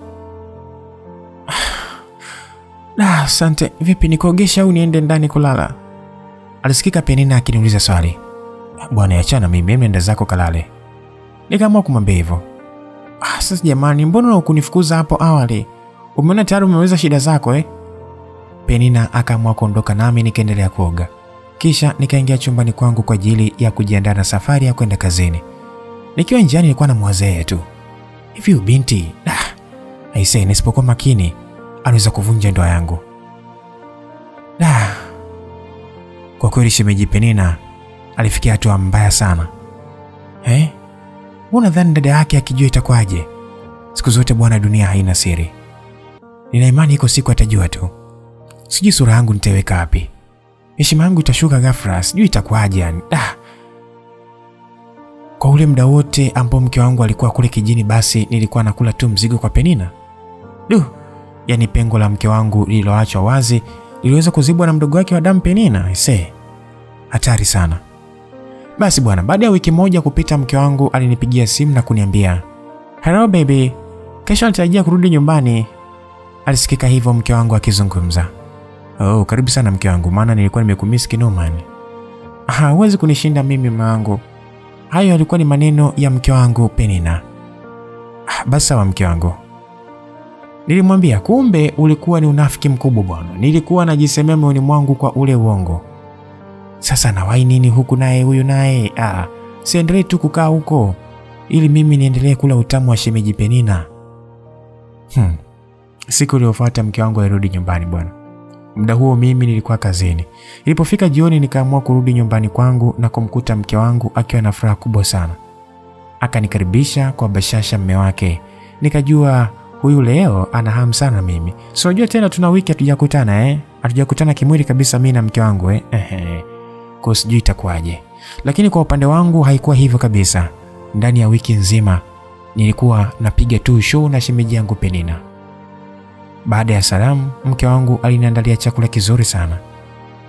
Ah, asante. Vipi, nikuogesha au niende ndani kulala? Alisikika Penina akiniuliza swali. Bwana, achana mimi, mimi nenda zako kalale. Nikaamua kumwambia hivyo. Ah, sasa jamani, mbona hukunifukuza hapo awali? Umeona tayari umeweza shida zako eh? Penina akaamua kuondoka nami nikaendelea kuoga. Kisha nikaingia chumbani kwangu kwa ajili ya kujiandaa na safari ya kwenda kazini. Nikiwa njiani nilikuwa na mwazee tu. Hivi ubinti nah, ah, aisee, nisipokuwa makini anaweza kuvunja ndoa yangu. Ah, kwa kweli shemeji Penina alifikia hatua mbaya sana. Eh? Unadhani dada yake akijua itakuwaje? Siku zote bwana, dunia haina siri. Nina imani iko siku atajua tu. Sijui sura yangu nitaiweka wapi, heshima yangu itashuka ghafla, sijui itakuwaje yani. Ah. Kwa ule muda wote ambao mke wangu alikuwa kule kijini, basi nilikuwa nakula tu mzigo kwa Penina. Du, yani pengo la mke wangu lililoachwa wazi liliweza kuzibwa na mdogo wake wa damu Penina. Ise, hatari sana. Basi bwana, baada ya wiki moja kupita, mke wangu alinipigia simu na kuniambia hello baby, kesho anatarajia kurudi nyumbani. Alisikika hivyo mke wangu akizungumza. Oh, karibu sana mke wangu, maana nilikuwa nimekumisi kinoman. Huwezi kunishinda mimi mangu. Hayo yalikuwa ni maneno ya mke wangu Penina. Ah, basi sawa mke wangu. Nilimwambia kumbe ulikuwa ni unafiki mkubwa bwana. Nilikuwa najisemea moyoni mwangu kwa ule uongo. Sasa nawai nini huku naye huyu naye? Ah, siendelee tu kukaa huko ili mimi niendelee kula utamu wa shemeji Penina. Hmm. Siku iliyofuata mke wangu alirudi nyumbani bwana. Muda huo mimi nilikuwa kazini. Ilipofika jioni, nikaamua kurudi nyumbani kwangu na kumkuta mke wangu akiwa na furaha kubwa sana. Akanikaribisha kwa bashasha mme wake. Nikajua huyu leo ana hamu sana mimi. So unajua tena tuna wiki hatujakutana eh? Hatujakutana kimwili kabisa mimi na mke wangu eh? Ehe. Kwa sijui itakuwaje. Lakini kwa upande wangu haikuwa hivyo kabisa. Ndani ya wiki nzima nilikuwa napiga tu show na shemeji yangu Penina. Baada ya salamu, mke wangu aliniandalia chakula kizuri sana.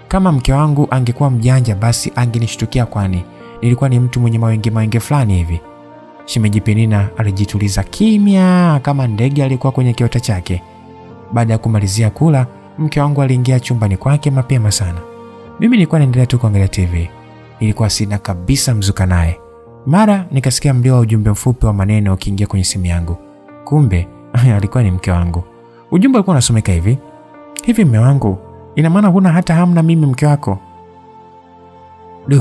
Kama mke wangu angekuwa mjanja, basi angenishtukia, kwani nilikuwa ni mtu mwenye mawenge mawenge fulani hivi. Shemeji Penina alijituliza kimya kama ndege alikuwa kwenye kiota chake. Baada ya kumalizia kula, mke wangu aliingia chumbani kwake mapema sana. Mimi nilikuwa naendelea tu kuangalia TV, nilikuwa sina kabisa mzuka naye. Mara nikasikia mlio wa ujumbe mfupi wa maneno ukiingia kwenye simu yangu. Kumbe <laughs> alikuwa ni mke wangu. Ujumbe ulikuwa unasomeka hivi: hivi mme wangu, ina maana huna hata hamu na mimi mke wako? <laughs>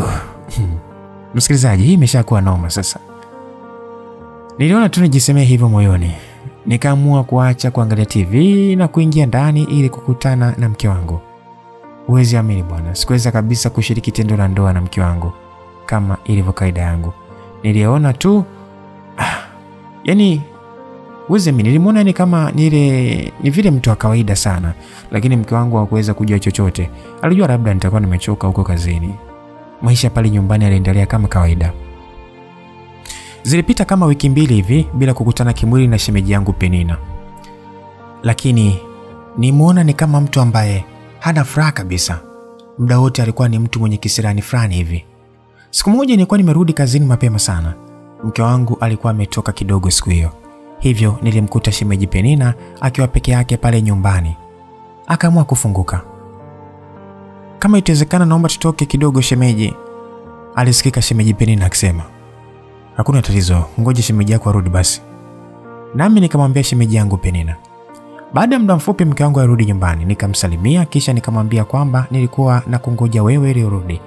Msikilizaji, hii imeshakuwa noma sasa. Niliona tu nijisemee hivyo moyoni, nikaamua kuacha kuangalia TV na kuingia ndani ili kukutana na mke wangu. Huwezi amini bwana, sikuweza kabisa kushiriki tendo la ndoa na mke wangu kama ilivyo kaida yangu. Niliona tu ah, yani huwezi amini, nilimwona ni kama nile ni vile mtu wa kawaida sana, lakini mke wangu hakuweza kujua chochote. Alijua labda nitakuwa nimechoka huko kazini. Maisha pale nyumbani yaliendelea kama kawaida. Zilipita kama wiki mbili hivi bila kukutana kimwili na shemeji yangu Penina, lakini nimuona ni kama mtu ambaye hana furaha kabisa. Muda wote alikuwa ni mtu mwenye kisirani fulani hivi. Siku moja nilikuwa nimerudi kazini mapema sana. Mke wangu alikuwa ametoka kidogo siku hiyo, hivyo nilimkuta shemeji Penina akiwa peke yake pale nyumbani. Akaamua kufunguka. Kama itawezekana, naomba tutoke kidogo shemeji, alisikika shemeji Penina akisema. Hakuna tatizo, ngoja shemeji yako arudi basi. Nami nikamwambia shemeji yangu Penina. Baada ya muda mfupi mke wangu arudi nyumbani, nikamsalimia kisha nikamwambia kwamba nilikuwa na kungoja wewe ili urudi.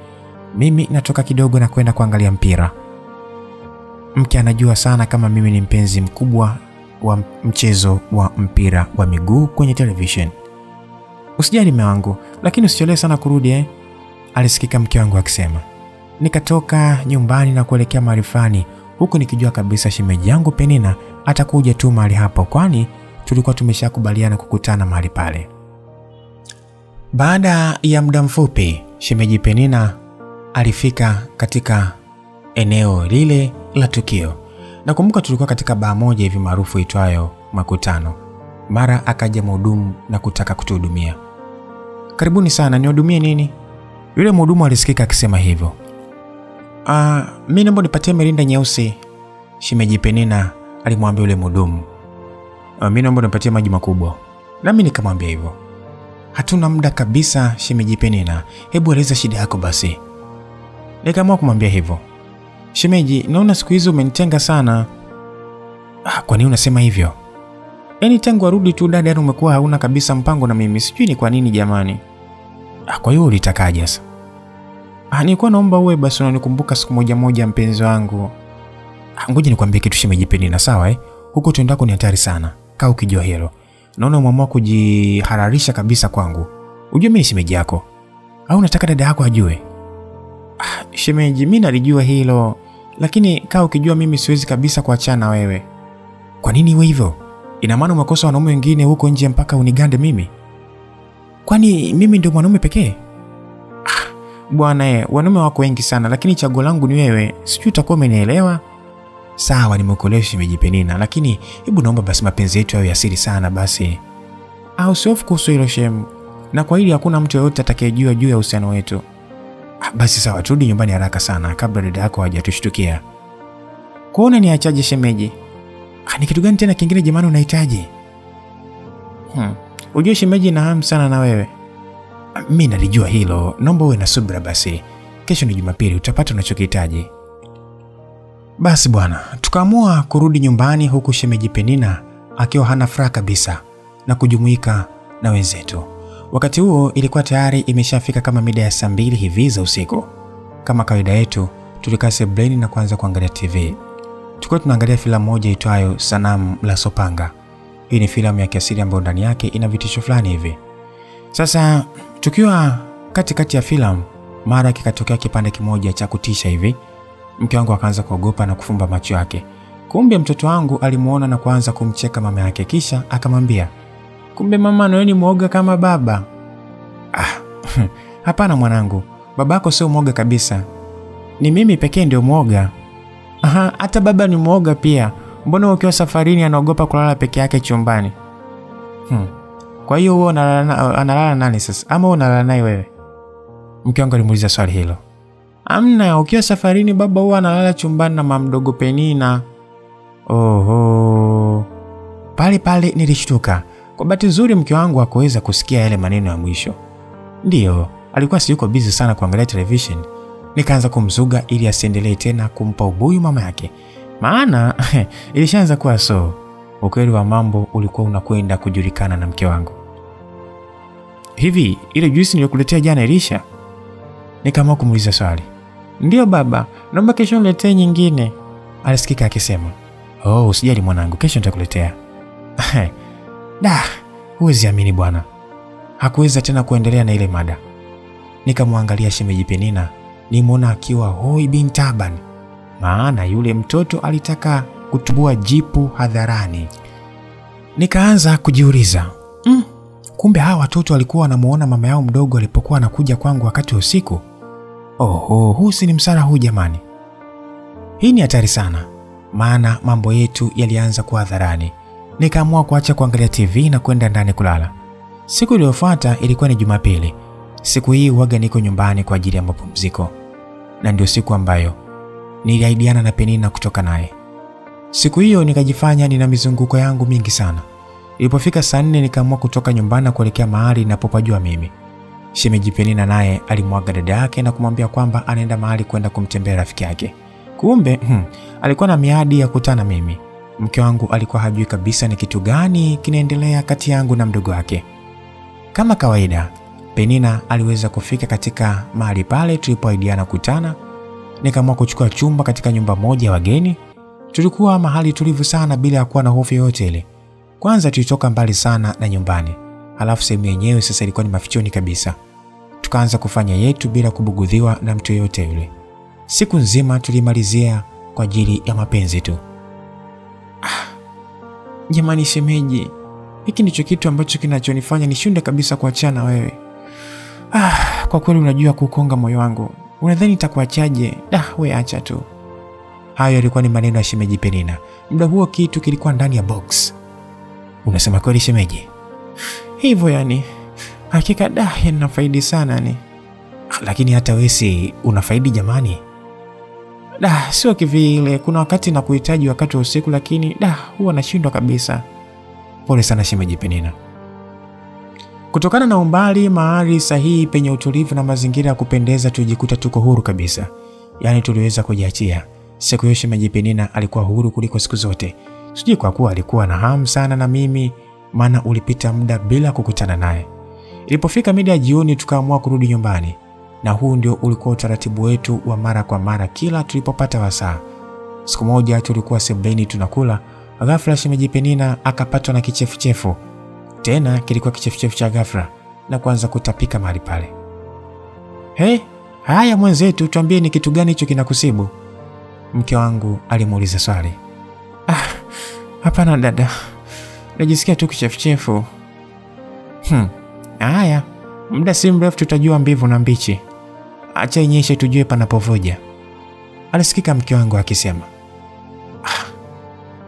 Mimi natoka kidogo na kwenda kuangalia mpira. Mke anajua sana kama mimi ni mpenzi mkubwa wa mchezo wa mpira wa miguu kwenye television. Usijali mume wangu, lakini usichelewe sana kurudi eh, alisikika mke wangu akisema. Nikatoka nyumbani na kuelekea marifani huku nikijua kabisa shemeji yangu Penina atakuja tu mahali hapo, kwani tulikuwa tumeshakubaliana kukutana mahali pale. Baada ya muda mfupi, shemeji Penina alifika katika eneo lile la tukio. Nakumbuka tulikuwa katika baa moja hivi maarufu itwayo Makutano. Mara akaja mhudumu na kutaka kutuhudumia. Karibuni sana, nihudumie nini? Yule mhudumu alisikika akisema hivyo. Ah, mimi naomba nipatie mirinda nyeusi. Shimeji Penina alimwambia yule mhudumu. Ah, mimi naomba nipatie maji makubwa. Nami nikamwambia hivyo. Hatuna muda kabisa, shemeji Penina, hebu eleza shida yako basi. Nikaamua kumwambia hivyo. Shemeji, naona siku hizi umenitenga sana. Ah, kwa nini unasema hivyo? Yaani tangu arudi tu dada, yani umekuwa hauna kabisa mpango na mimi, sijui ni kwa nini jamani. Ah, kwa hiyo ulitakaje sasa? Ah, nilikuwa naomba uwe basi unanikumbuka siku moja moja, mpenzi wangu. Ah, ngoja nikwambie kitu shemeji Penina, sawa eh? Huko tuendako ni hatari sana. Kaa ukijua hilo. Naona umeamua kujihararisha kabisa kwangu. Ujue mimi ni shemeji yako. Au unataka dada yako ajue? Ah, shemeji, mi nalijua hilo, lakini kaa ukijua mimi siwezi kabisa kuachana na wewe. Kwa nini iwe hivyo? Ina maana umekosa wanaume wengine huko nje mpaka unigande mimi? Kwani mimi ndio mwanaume pekee? Ah, bwana eh, wanaume wako wengi sana, lakini chaguo langu ni wewe. Sijui utakuwa umenielewa? Sawa, nimekuelewa shemeji Penina, lakini hebu naomba basi mapenzi yetu yawe asiri sana basi. Ah, usihofu kuhusu hilo shem, na kwa hili hakuna mtu yeyote atakayejua juu ya uhusiano wetu. Ah, basi sawa, turudi nyumbani haraka sana kabla dada yako hajatushtukia. Kuona ni achaje shemeji? Ah, ni kitu gani tena kingine jamani unahitaji? Hmm. Ujue shemeji na hamu sana na wewe. Ah, Mi nalijua hilo, naomba uwe na subira basi. Kesho ni Jumapili, utapata unachokihitaji. Basi bwana, tukaamua kurudi nyumbani huku shemeji Penina akiwa hana furaha kabisa na kujumuika na wenzetu. Wakati huo ilikuwa tayari imeshafika kama mida ya saa mbili hivi za usiku. Kama kawaida yetu, tulikaa sebleni na kuanza kuangalia TV. Tulikuwa tunaangalia filamu moja itwayo Sanamu la Sopanga. Hii ni filamu ya kiasili ambayo ndani yake ina vitisho fulani hivi. Sasa tukiwa katikati ya filamu, mara kikatokea kipande kimoja cha kutisha hivi. Mke wangu akaanza kuogopa na kufumba macho yake. Kumbe mtoto wangu alimuona na kuanza kumcheka mama yake, kisha akamwambia, kumbe mama nawe ni mwoga kama baba. Ah, <laughs> hapana mwanangu, babako sio mwoga kabisa, ni mimi pekee ndio mwoga. Aha, hata baba ni mwoga pia. mbona ukiwa safarini anaogopa kulala peke yake chumbani? Hmm. Kwa hiyo huo analala nani sasa? Ama wewe unalala naye wewe? Mke wangu alimuuliza swali hilo. Amna, ukiwa safarini baba huwa analala chumbani na mamdogo Penina. Oho. Pale pale nilishtuka. Kwa bahati nzuri mke wangu hakuweza kusikia yale maneno ya mwisho. Ndiyo, alikuwa siyuko bizi sana kuangalia television. Nikaanza kumzuga ili asiendelee tena kumpa ubuyu mama yake, maana <laughs> ilishaanza kuwa so. Ukweli wa mambo ulikuwa unakwenda kujulikana na mke wangu. Hivi ile juisi niliyokuletea jana ilisha? Nikaamua kumuuliza swali. Ndiyo baba, naomba kesho niletee nyingine, alisikika akisema. Oh, usijali mwanangu, kesho nitakuletea. <laughs> Da, huwezi amini bwana. Hakuweza tena kuendelea na ile mada. Nikamwangalia shemeji Penina, nimwona akiwa hoi bin taban, maana yule mtoto alitaka kutubua jipu hadharani. Nikaanza kujiuliza mm, kumbe hawa watoto walikuwa wanamuona mama yao mdogo alipokuwa anakuja kwangu wakati wa usiku. Oho, huu si ni msara huu jamani! Hii ni hatari sana, maana mambo yetu yalianza kuwa hadharani. Nikaamua kuacha kuangalia TV na kwenda ndani kulala. Siku iliyofuata ilikuwa ni Jumapili. Siku hii huwaga niko nyumbani kwa ajili ya mapumziko, na ndio siku ambayo niliahidiana na Penina kutoka naye. Siku hiyo nikajifanya nina mizunguko yangu mingi sana. Ilipofika saa nne nikaamua kutoka nyumbani na kuelekea mahali ninapopajua mimi. Shemeji Penina naye alimwaga dada yake na kumwambia kwamba anaenda mahali kwenda kumtembea rafiki yake. Kumbe hmm, alikuwa na miadi ya kutana mimi. Mke wangu alikuwa hajui kabisa ni kitu gani kinaendelea kati yangu na mdogo wake. Kama kawaida, Penina aliweza kufika katika mahali pale tulipoahidiana kutana. Nikaamua kuchukua chumba katika nyumba moja ya wageni. Tulikuwa mahali tulivu sana bila ya kuwa na hofu yoyote ile. Kwanza tulitoka mbali sana na nyumbani, halafu sehemu yenyewe sasa ilikuwa ni mafichoni kabisa. Tukaanza kufanya yetu bila kubugudhiwa na mtu yoyote yule. Siku nzima tulimalizia kwa ajili ya mapenzi tu. Jamani shemeji, hiki ndicho kitu ambacho kinachonifanya nishinde kabisa kuachana wewe. Ah, kwa kweli unajua kukonga moyo wangu. Unadhani nitakuachaje? Da, we acha tu. Hayo yalikuwa ni maneno ya shemeji Penina. Muda huo kitu kilikuwa ndani ya box. Unasema kweli shemeji? Hivyo yani, hakika da, yanafaidi sana yani. Ah, Lakini hata wewe si unafaidi jamani? Da, sio kivile. Kuna wakati na kuhitaji wakati wa usiku, lakini da, huwa nashindwa kabisa. Pole sana shemeji Penina. Kutokana na umbali, mahali sahihi penye utulivu na mazingira ya kupendeza, tujikuta tuko huru kabisa, yaani tuliweza kujiachia. Siku hiyo shemeji Penina alikuwa huru kuliko siku zote, sijui kwa kuwa alikuwa na hamu sana na mimi, maana ulipita muda bila kukutana naye. Ilipofika mida ya jioni, tukaamua kurudi nyumbani, na huu ndio ulikuwa utaratibu wetu wa mara kwa mara kila tulipopata wasaa. Siku moja tulikuwa sebleni tunakula, ghafla shemeji Penina akapatwa na kichefuchefu tena kilikuwa kichefuchefu cha ghafla na kuanza kutapika mahali pale. He, haya mwenzetu, tuambie ni kitu gani hicho kinakusibu? Mke wangu alimuuliza swali. Ah, hapana dada, najisikia tu kichefuchefu. Hmm, haya, muda si mrefu tutajua mbivu na mbichi. Acha inyeshe tujue panapovuja, alisikika mke wangu akisema. Ah,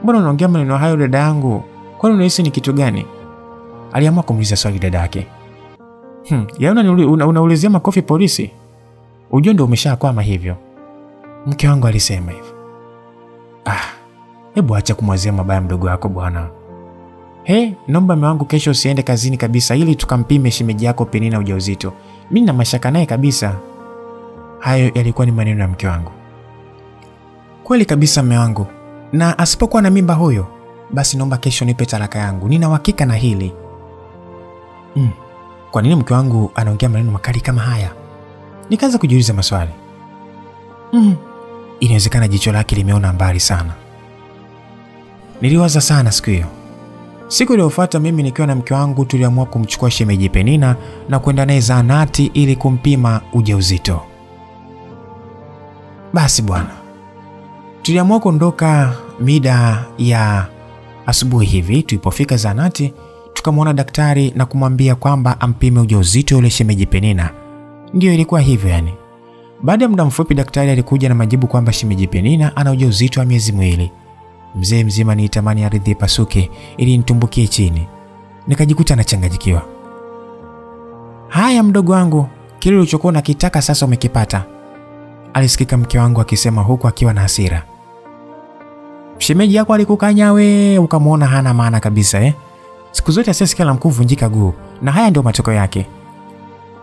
mbona unaongea maneno hayo dada yangu? Kwani unahisi ni kitu gani? Aliamua kumuuliza swali dada yake. Hmm, ya una, makofi polisi? Ujue ndio umeshakwama hivyo. Mke wangu alisema hivyo. Ah, hebu acha kumwazia mabaya mdogo wako bwana. He, naomba mume wangu kesho usiende kazini kabisa ili tukampime shemeji yako Penina ujauzito. Mimi na mashaka naye kabisa. Hayo yalikuwa ni maneno ya mke wangu. Kweli kabisa mme wangu. Na asipokuwa na mimba huyo, basi naomba kesho nipe talaka yangu. Nina uhakika na hili. Mm. Kwa nini mke wangu anaongea maneno makali kama haya? Nikaanza kujiuliza maswali. Mm. Inawezekana jicho lake limeona mbali sana. Niliwaza sana siku hiyo. Siku iliyofuata mimi nikiwa na mke wangu tuliamua kumchukua shemeji Penina na kwenda naye zahanati ili kumpima ujauzito. Basi bwana, tuliamua kuondoka mida ya asubuhi hivi. Tulipofika zanati, tukamwona daktari na kumwambia kwamba ampime ujauzito yule shemeji Penina. Ndiyo, ilikuwa hivyo yani. Baada ya muda mfupi, daktari alikuja na majibu kwamba shemeji Penina ana ujauzito wa miezi miwili. Mzee mzima niitamani ardhi ipasuke ili nitumbukie chini, nikajikuta nachanganyikiwa. Haya mdogo wangu, kile ulichokuwa unakitaka sasa umekipata, alisikika mke wangu akisema huku akiwa na hasira. Shemeji yako alikukanya we, ukamwona hana maana kabisa eh? Siku zote asiyesikia la mkuu vunjika guu, na haya ndio matokeo yake.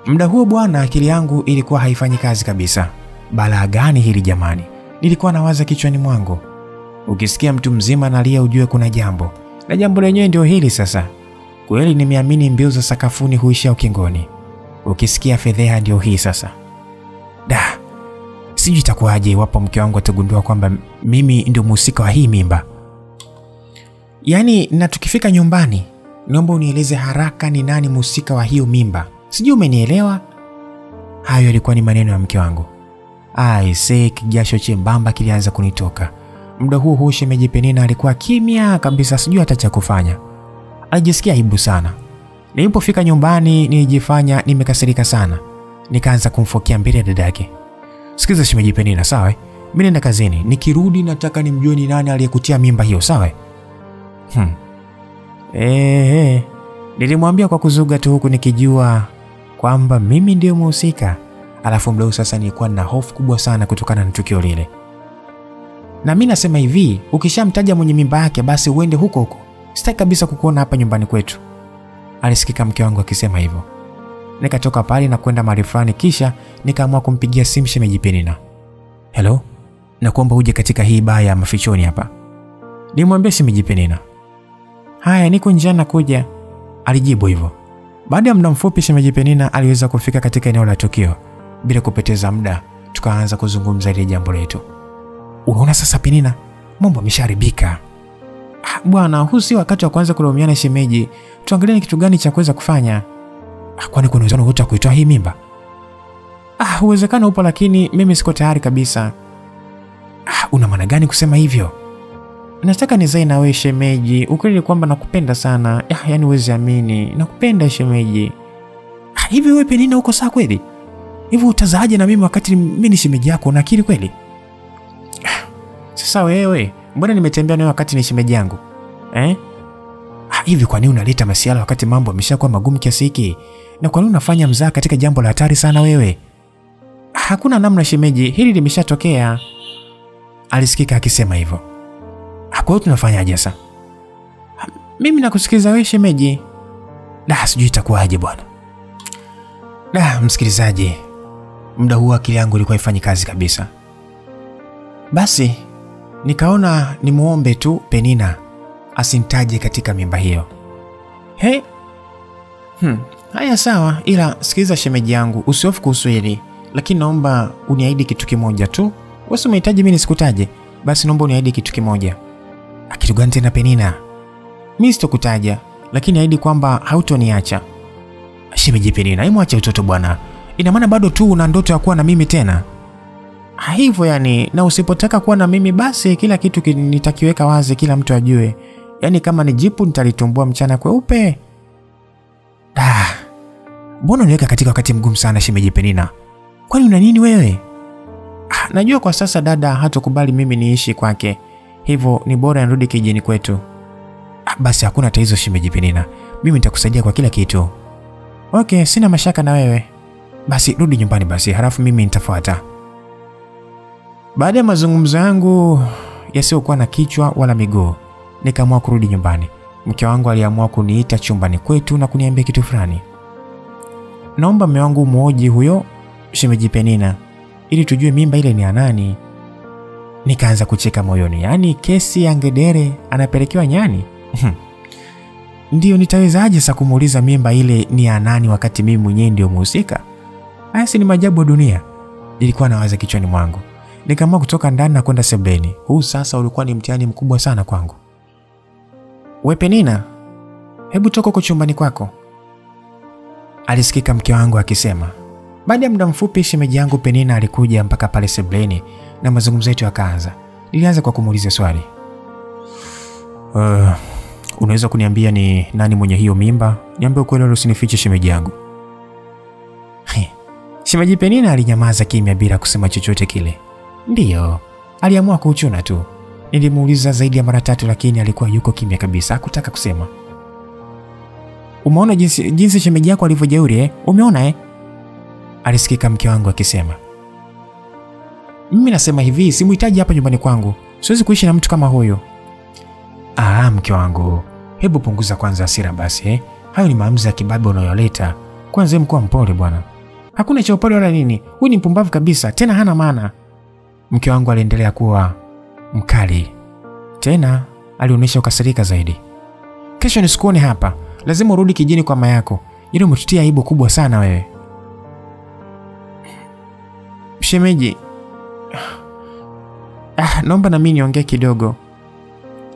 Muda huo bwana, akili yangu ilikuwa haifanyi kazi kabisa. Balaa gani hili jamani? Nilikuwa nawaza kichwani mwangu. Ukisikia mtu mzima analia, ujue kuna jambo, na jambo lenyewe ndio hili sasa. Kweli nimeamini mbiu za sakafuni huishia ukingoni. Ukisikia fedheha ndio hii sasa. Da, sijui itakuwaje iwapo mke wangu atagundua kwamba mimi ndio mhusika wa hii mimba. Yaani, na tukifika nyumbani, naomba unieleze haraka ni nani mhusika wa hiyo mimba. Sijui umenielewa? Hayo yalikuwa ni maneno ya mke wangu. Aise, kijasho chembamba kilianza kunitoka. Muda huo huo shemeji Penina alikuwa kimya kabisa, sijui hata cha kufanya. Alijisikia aibu sana. Nilipofika nyumbani, nilijifanya nimekasirika sana, nikaanza kumfokea mbele ya dadake. Sikiza shemeji Penina, sawa? Mimi naenda kazini, nikirudi nataka nimjue ni nani aliyekutia mimba hiyo, sawa? Hmm. Eh, nilimwambia kwa kuzuga tu, huku nikijua kwamba mimi ndio mhusika. Alafu mdau sasa, nilikuwa na hofu kubwa sana kutokana na tukio lile. Na mimi nasema hivi, ukishamtaja mwenye mimba yake, basi uende huko huko, sitaki kabisa kukuona hapa nyumbani kwetu, alisikika mke wangu akisema hivyo. Nikatoka pale na kwenda mahali fulani, kisha nikaamua kumpigia simu shemeji Penina. Hello, nakuomba uje katika hii baa ya mafichoni hapa, nimwambia shemeji Penina. Haya, niko njiani nakuja, alijibu hivyo. Baada ya muda mfupi, shemeji Penina aliweza kufika katika eneo la tukio. Bila kupoteza muda, tukaanza kuzungumza ile jambo letu. Unaona sasa Penina, mambo yameshaharibika. Ah, bwana, huu si wakati wa kwanza kulaumiana shemeji, tuangalie ni kitu gani cha kuweza kufanya. Ah, kwani kuna uwezekano wote wa kuitoa hii mimba? Ah, uwezekano upo, lakini mimi siko tayari kabisa. Ah, una maana gani kusema hivyo? Nataka nizae na wewe shemeji. Ukweli kwamba nakupenda sana. Ya, yani uwezi amini, nakupenda shemeji. Ah, hivi wewe Penina uko sawa kweli? Hivi utazaaje na mimi wakati mimi ni shemeji yako? na akili kweli? Ah, sasa wewe, mbona nimetembea nawe wakati ni shemeji yangu eh? Hivi kwa nini unaleta masiala wakati mambo yameshakuwa magumu kiasi hiki? Na kwa nini unafanya mzaa katika jambo la hatari sana wewe? Hakuna namna shemeji, hili limeshatokea, alisikika akisema hivyo. Ah, Kwa hiyo tunafanyaje sasa? Mimi nakusikiliza wewe shemeji. Da, sijui itakuwaje bwana. Da, msikilizaji, muda huu akili yangu ilikuwa ifanyi kazi kabisa. Basi nikaona nimuombe tu Penina asintaje katika mimba hiyo. He? Hmm. Haya sawa, ila sikiliza shemeji yangu, usiofu kuhusu hili, lakini naomba uniahidi kitu kimoja tu. Wewe umehitaji mimi nisikutaje, basi naomba uniahidi kitu kimoja. akitugani Kitu gani tena Penina? Mimi sitokutaja, lakini ahidi kwamba hautoniacha. Shemeji Penina, hebu acha utoto bwana. Ina maana bado tu una ndoto ya kuwa na mimi tena? Ah, Hivyo yani, na usipotaka kuwa na mimi basi kila kitu nitakiweka wazi, kila mtu ajue. Yaani kama ni jipu nitalitumbua mchana kweupe. Da. Mbona uniweka katika wakati mgumu sana shemeji Penina? Kwani una nini wewe? Ah, najua kwa sasa dada hatokubali mimi niishi kwake, hivyo ni bora nirudi kijini kwetu. Ah, basi hakuna tatizo shemeji Penina, mimi nitakusaidia kwa kila kitu. Okay, sina mashaka na wewe. Basi rudi nyumbani basi, halafu mimi nitafuata. Baada ya mazungumzo yangu yasiyokuwa na kichwa wala miguu, nikaamua kurudi nyumbani. Mke wangu aliamua kuniita chumbani kwetu na kuniambia kitu fulani. Naomba mume wangu muoji huyo shemeji Penina ili tujue mimba ile ni ya nani. Nikaanza kucheka moyoni, yaani kesi ya ngedere anapelekewa nyani? Ndiyo, nitawezaje sasa kumuuliza mimba ile ni ya nani wakati mimi mwenyewe ndio muhusika? Haya si ni maajabu ya dunia, ilikuwa nawaza kichwani mwangu. Nikaamua kutoka ndani na kwenda sebuleni. Huu sasa ulikuwa ni mtihani mkubwa sana kwangu. We Penina, hebu toka huko chumbani kwako, alisikika mke wangu akisema. Baada ya muda mfupi, shemeji yangu Penina alikuja mpaka pale sebleni na mazungumzo yetu yakaanza. Nilianza kwa kumuuliza swali. Uh, unaweza kuniambia ni nani mwenye hiyo mimba? Niambie ukweli usinifiche shemeji yangu. He, Shemeji Penina alinyamaza kimya bila kusema chochote kile. Ndiyo, aliamua kuuchuna tu. Nilimuuliza zaidi ya mara tatu, lakini alikuwa yuko kimya kabisa, hakutaka kusema. Umeona jinsi, jinsi shemeji yako alivyojeuri eh? Umeona eh? Alisikika mke wangu akisema. Mimi nasema hivi, simuhitaji hapa nyumbani kwangu, siwezi kuishi na mtu kama huyo. Ah, mke wangu, hebu punguza kwanza hasira basi eh? Hayo ni maamuzi ya kibabe unayoleta. Kwanza hebu kuwa mpole bwana, hakuna cha upole wala nini. Huyu ni mpumbavu kabisa, tena hana maana. Mke wangu aliendelea kuwa mkali, tena alionyesha ukasirika zaidi. Kesho nisikuone hapa, lazima urudi kijini kwa mama yako. Ili umetutia aibu kubwa sana wewe. Shemeji, ah, naomba na mimi niongee kidogo,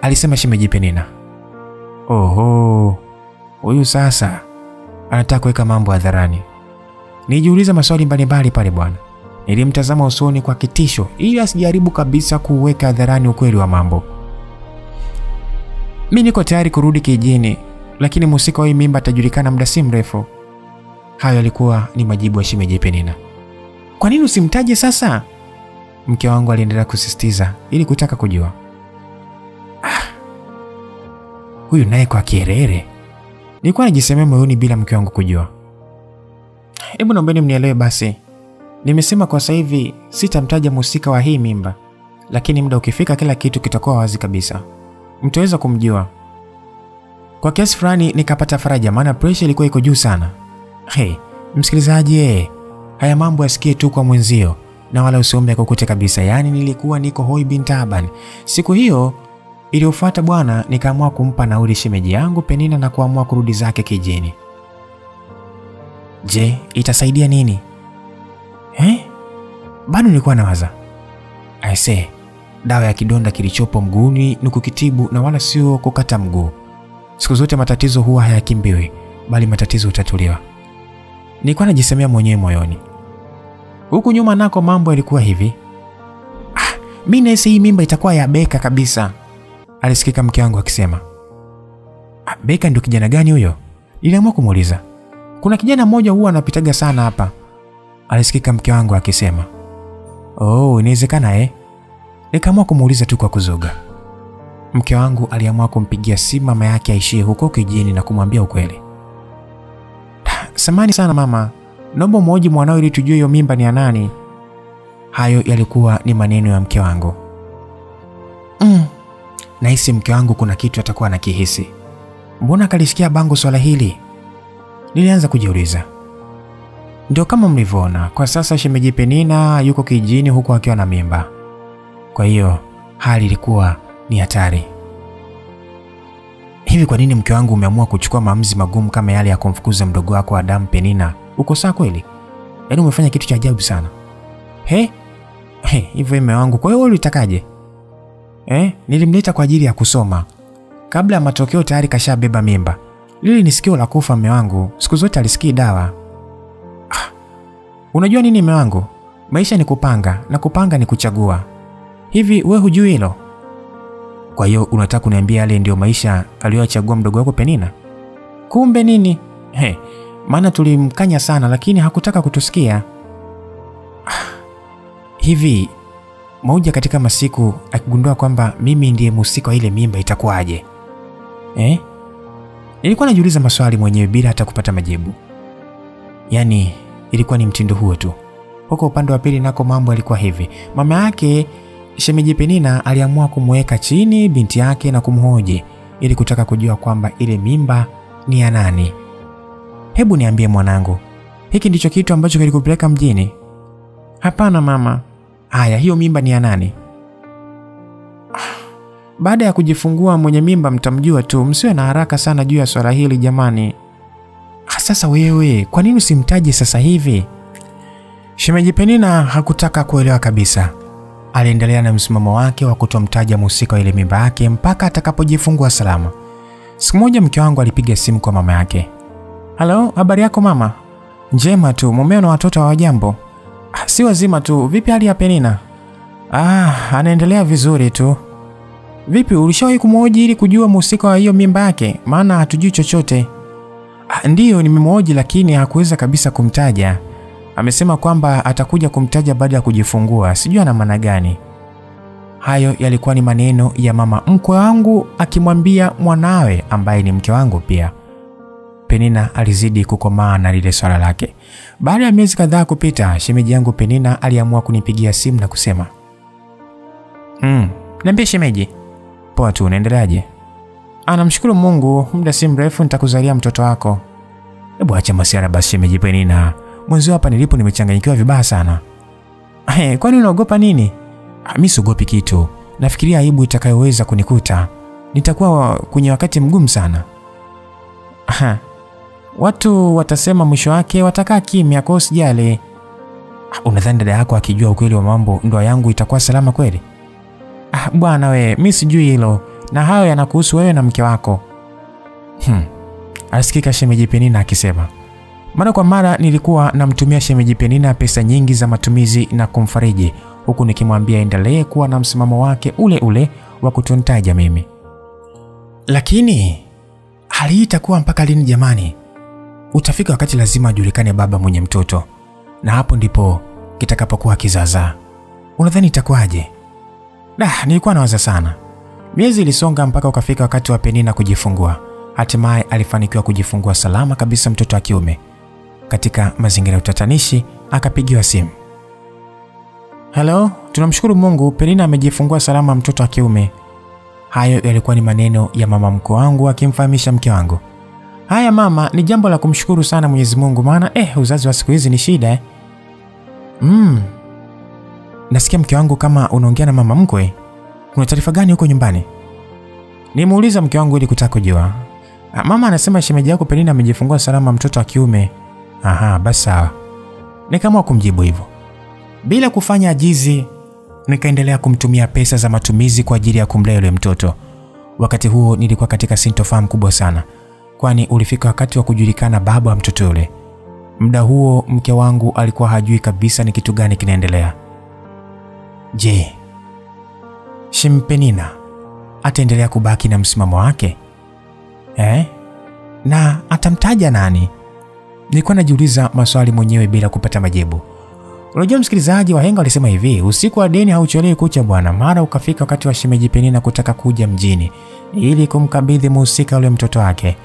alisema shemeji Penina. Oho, huyu sasa anataka kuweka mambo hadharani. Nijiuliza maswali mbalimbali pale bwana. Nilimtazama usoni kwa kitisho ili asijaribu kabisa kuweka hadharani ukweli wa mambo. Mi niko tayari kurudi kijini, lakini mhusika wa hii mimba atajulikana muda si mrefu. Hayo yalikuwa ni majibu ya shemeji Penina. Kwa nini usimtaje sasa? Mke wangu aliendelea kusisitiza ili kutaka kujua. Ah, huyu naye kwa kierere. Nilikuwa najisemea moyoni bila mke wangu kujua. Hebu naombeni mnielewe basi. Nimesema kwa sasa hivi sitamtaja mhusika wa hii mimba, lakini muda ukifika kila kitu kitakuwa wazi kabisa, mtaweza kumjua. Kwa kiasi fulani nikapata faraja, maana presha ilikuwa iko juu sana. Hey, msikilizaji ee, haya mambo yasikie tu kwa mwenzio na wala usiombe kukute kabisa. Yaani nilikuwa niko hoi bin taban. Siku hiyo iliyofuata bwana, nikaamua kumpa nauli shemeji yangu Penina na kuamua kurudi zake kijini. Je, itasaidia nini? Eh? Bado nilikuwa nawaza. say, dawa ya kidonda kilichopo mguuni ni kukitibu na wala sio kukata mguu. Siku zote matatizo huwa hayakimbiwi, bali matatizo hutatuliwa. Nilikuwa najisemea mwenyewe moyoni. Huku nyuma nako mambo yalikuwa hivi. Ah, mimi nahisi hii mimba itakuwa ya Beka kabisa, alisikika mke wangu akisema. Ah, Beka ndio kijana gani huyo? Niliamua kumuuliza. Kuna kijana mmoja huwa anapitaga sana hapa, alisikika mke wangu akisema. Oh, inawezekana eh? Nikaamua kumuuliza tu kwa kuzoga. Mke wangu aliamua kumpigia simu mama yake aishie huko kijini na kumwambia ukweli. Samani sana mama, naomba mwoji mwanao ili tujue hiyo mimba ni ya nani. Hayo yalikuwa ni maneno ya mke wangu. Mm, nahisi mke wangu kuna kitu atakuwa anakihisi. Mbona kalisikia bango swala hili? Nilianza kujiuliza. Ndio kama mlivyoona, kwa sasa shemeji Penina yuko kijini huku akiwa na mimba. Kwa hiyo hali ilikuwa ni hatari. Hivi kwa nini mke wangu umeamua kuchukua maamuzi magumu kama yale ya kumfukuza mdogo wako Adamu Penina? Uko sawa kweli? Yaani umefanya kitu cha ajabu sana. He? He, hivyo ime wangu. Kwa hiyo wewe ulitakaje? Eh, nilimleta kwa ajili ya kusoma. Kabla ya matokeo tayari kashabeba mimba. Lili ni sikio la kufa mme wangu. Siku zote alisikii dawa. Unajua nini mme wangu? Maisha ni kupanga na kupanga ni kuchagua. Hivi we hujui hilo? Kwa hiyo unataka kuniambia yale ndio maisha aliyochagua mdogo wako Penina? Kumbe nini? He, maana tulimkanya sana lakini hakutaka kutusikia. <sighs> Hivi Mauja katika masiku akigundua kwamba mimi ndiye mhusika wa ile mimba itakuwaje? Eh? Nilikuwa najiuliza maswali mwenyewe bila hata kupata majibu. Yaani ilikuwa ni mtindo huo tu. Huko upande wa pili nako mambo yalikuwa hivi. Mama yake shemeji Penina aliamua kumweka chini binti yake na kumhoji ili kutaka kujua kwamba ile mimba ni ya nani. Hebu niambie mwanangu, hiki ndicho kitu ambacho kilikupeleka mjini? Hapana mama. Aya, hiyo mimba ni ya nani? <sighs> Baada ya kujifungua mwenye mimba mtamjua tu, msiwe na haraka sana juu ya swala hili jamani. Sasa wewe, kwa nini usimtaje sasa hivi? Shemeji Penina hakutaka kuelewa kabisa. Aliendelea na msimamo wake wa kutomtaja mhusika wa ile mimba yake mpaka atakapojifungua salama. Siku moja mke wangu alipiga simu kwa mama yake. Halo, habari yako mama? Njema tu, mumeo na watoto hawajambo? wajambo Si wazima tu. Vipi hali ya Penina? Ah, anaendelea vizuri tu. Vipi, ulishawahi kumhoji ili kujua mhusika wa hiyo mimba yake? Maana hatujui chochote. Ah, ndiyo nimemwoji lakini hakuweza kabisa kumtaja. Amesema kwamba atakuja kumtaja baada ya kujifungua. Sijui ana maana gani. Hayo yalikuwa ni maneno ya mama mkwe wangu akimwambia mwanawe ambaye ni mke wangu pia. Penina alizidi kukomaa na lile swala lake. Baada ya miezi kadhaa kupita, shemeji yangu Penina aliamua kunipigia simu na kusema mm, niambie shemeji. Poa tu, unaendeleaje? Anamshukuru Mungu, muda si mrefu nitakuzalia mtoto wako. Hebu acha masiara basi shemeji Penina, mwenzio hapa nilipo nimechanganyikiwa vibaya sana. Hey, kwani unaogopa nini? Ah, mi siogopi kitu, nafikiria aibu itakayoweza kunikuta. Nitakuwa kwenye wakati mgumu sana. Aha. Watu watasema mwisho wake watakaa kimya, kwa usijali. Ah, Unadhani dada yako akijua ukweli wa mambo ndoa yangu itakuwa salama kweli? Ah, bwana we, mi sijui hilo, na hayo yanakuhusu wewe na mke wako. Hmm. Alisikika shemeji Penina akisema. Mara kwa mara nilikuwa namtumia shemeji Penina pesa nyingi za matumizi na kumfariji, huku nikimwambia endelee kuwa na msimamo wake ule ule wa kutuntaja mimi. Lakini hali itakuwa mpaka lini jamani? Utafika wakati lazima ajulikane baba mwenye mtoto, na hapo ndipo kitakapokuwa kizaazaa. Unadhani itakuwaje? Dah, nilikuwa nawaza sana. Miezi ilisonga mpaka ukafika wakati wa Penina kujifungua. Hatimaye alifanikiwa kujifungua salama kabisa mtoto wa kiume. Katika mazingira ya utatanishi, akapigiwa simu. Halo, tunamshukuru Mungu, Penina amejifungua salama mtoto wa kiume. Hayo yalikuwa ni maneno ya mama mkwe wangu akimfahamisha mke wangu. Haya mama, ni jambo la kumshukuru sana Mwenyezi Mungu, maana eh, uzazi wa siku hizi ni shida eh. Mm. Nasikia mke wangu kama unaongea na mama mkwe. Kuna taarifa gani huko nyumbani? Nimuuliza mke wangu ili kutaka kujua. Ah, Mama anasema shemeji yako Penina amejifungua salama mtoto wa kiume. Aha, basi sawa. Nikaamua kumjibu hivyo. Bila kufanya ajizi, nikaendelea kumtumia pesa za matumizi kwa ajili ya kumlea yule mtoto. Wakati huo nilikuwa katika sintofahamu kubwa sana, kwani ulifika wakati wa kujulikana baba wa mtoto yule. Muda huo mke wangu alikuwa hajui kabisa ni kitu gani kinaendelea. Je, Shimpenina ataendelea kubaki na msimamo wake eh? Na atamtaja nani? Nilikuwa najiuliza maswali mwenyewe bila kupata majibu. Unajua msikilizaji, wahenga walisema hivi, usiku wa deni hauchelewi kucha bwana. Mara ukafika wakati wa shemeji Penina kutaka kuja mjini ili kumkabidhi muhusika yule mtoto wake.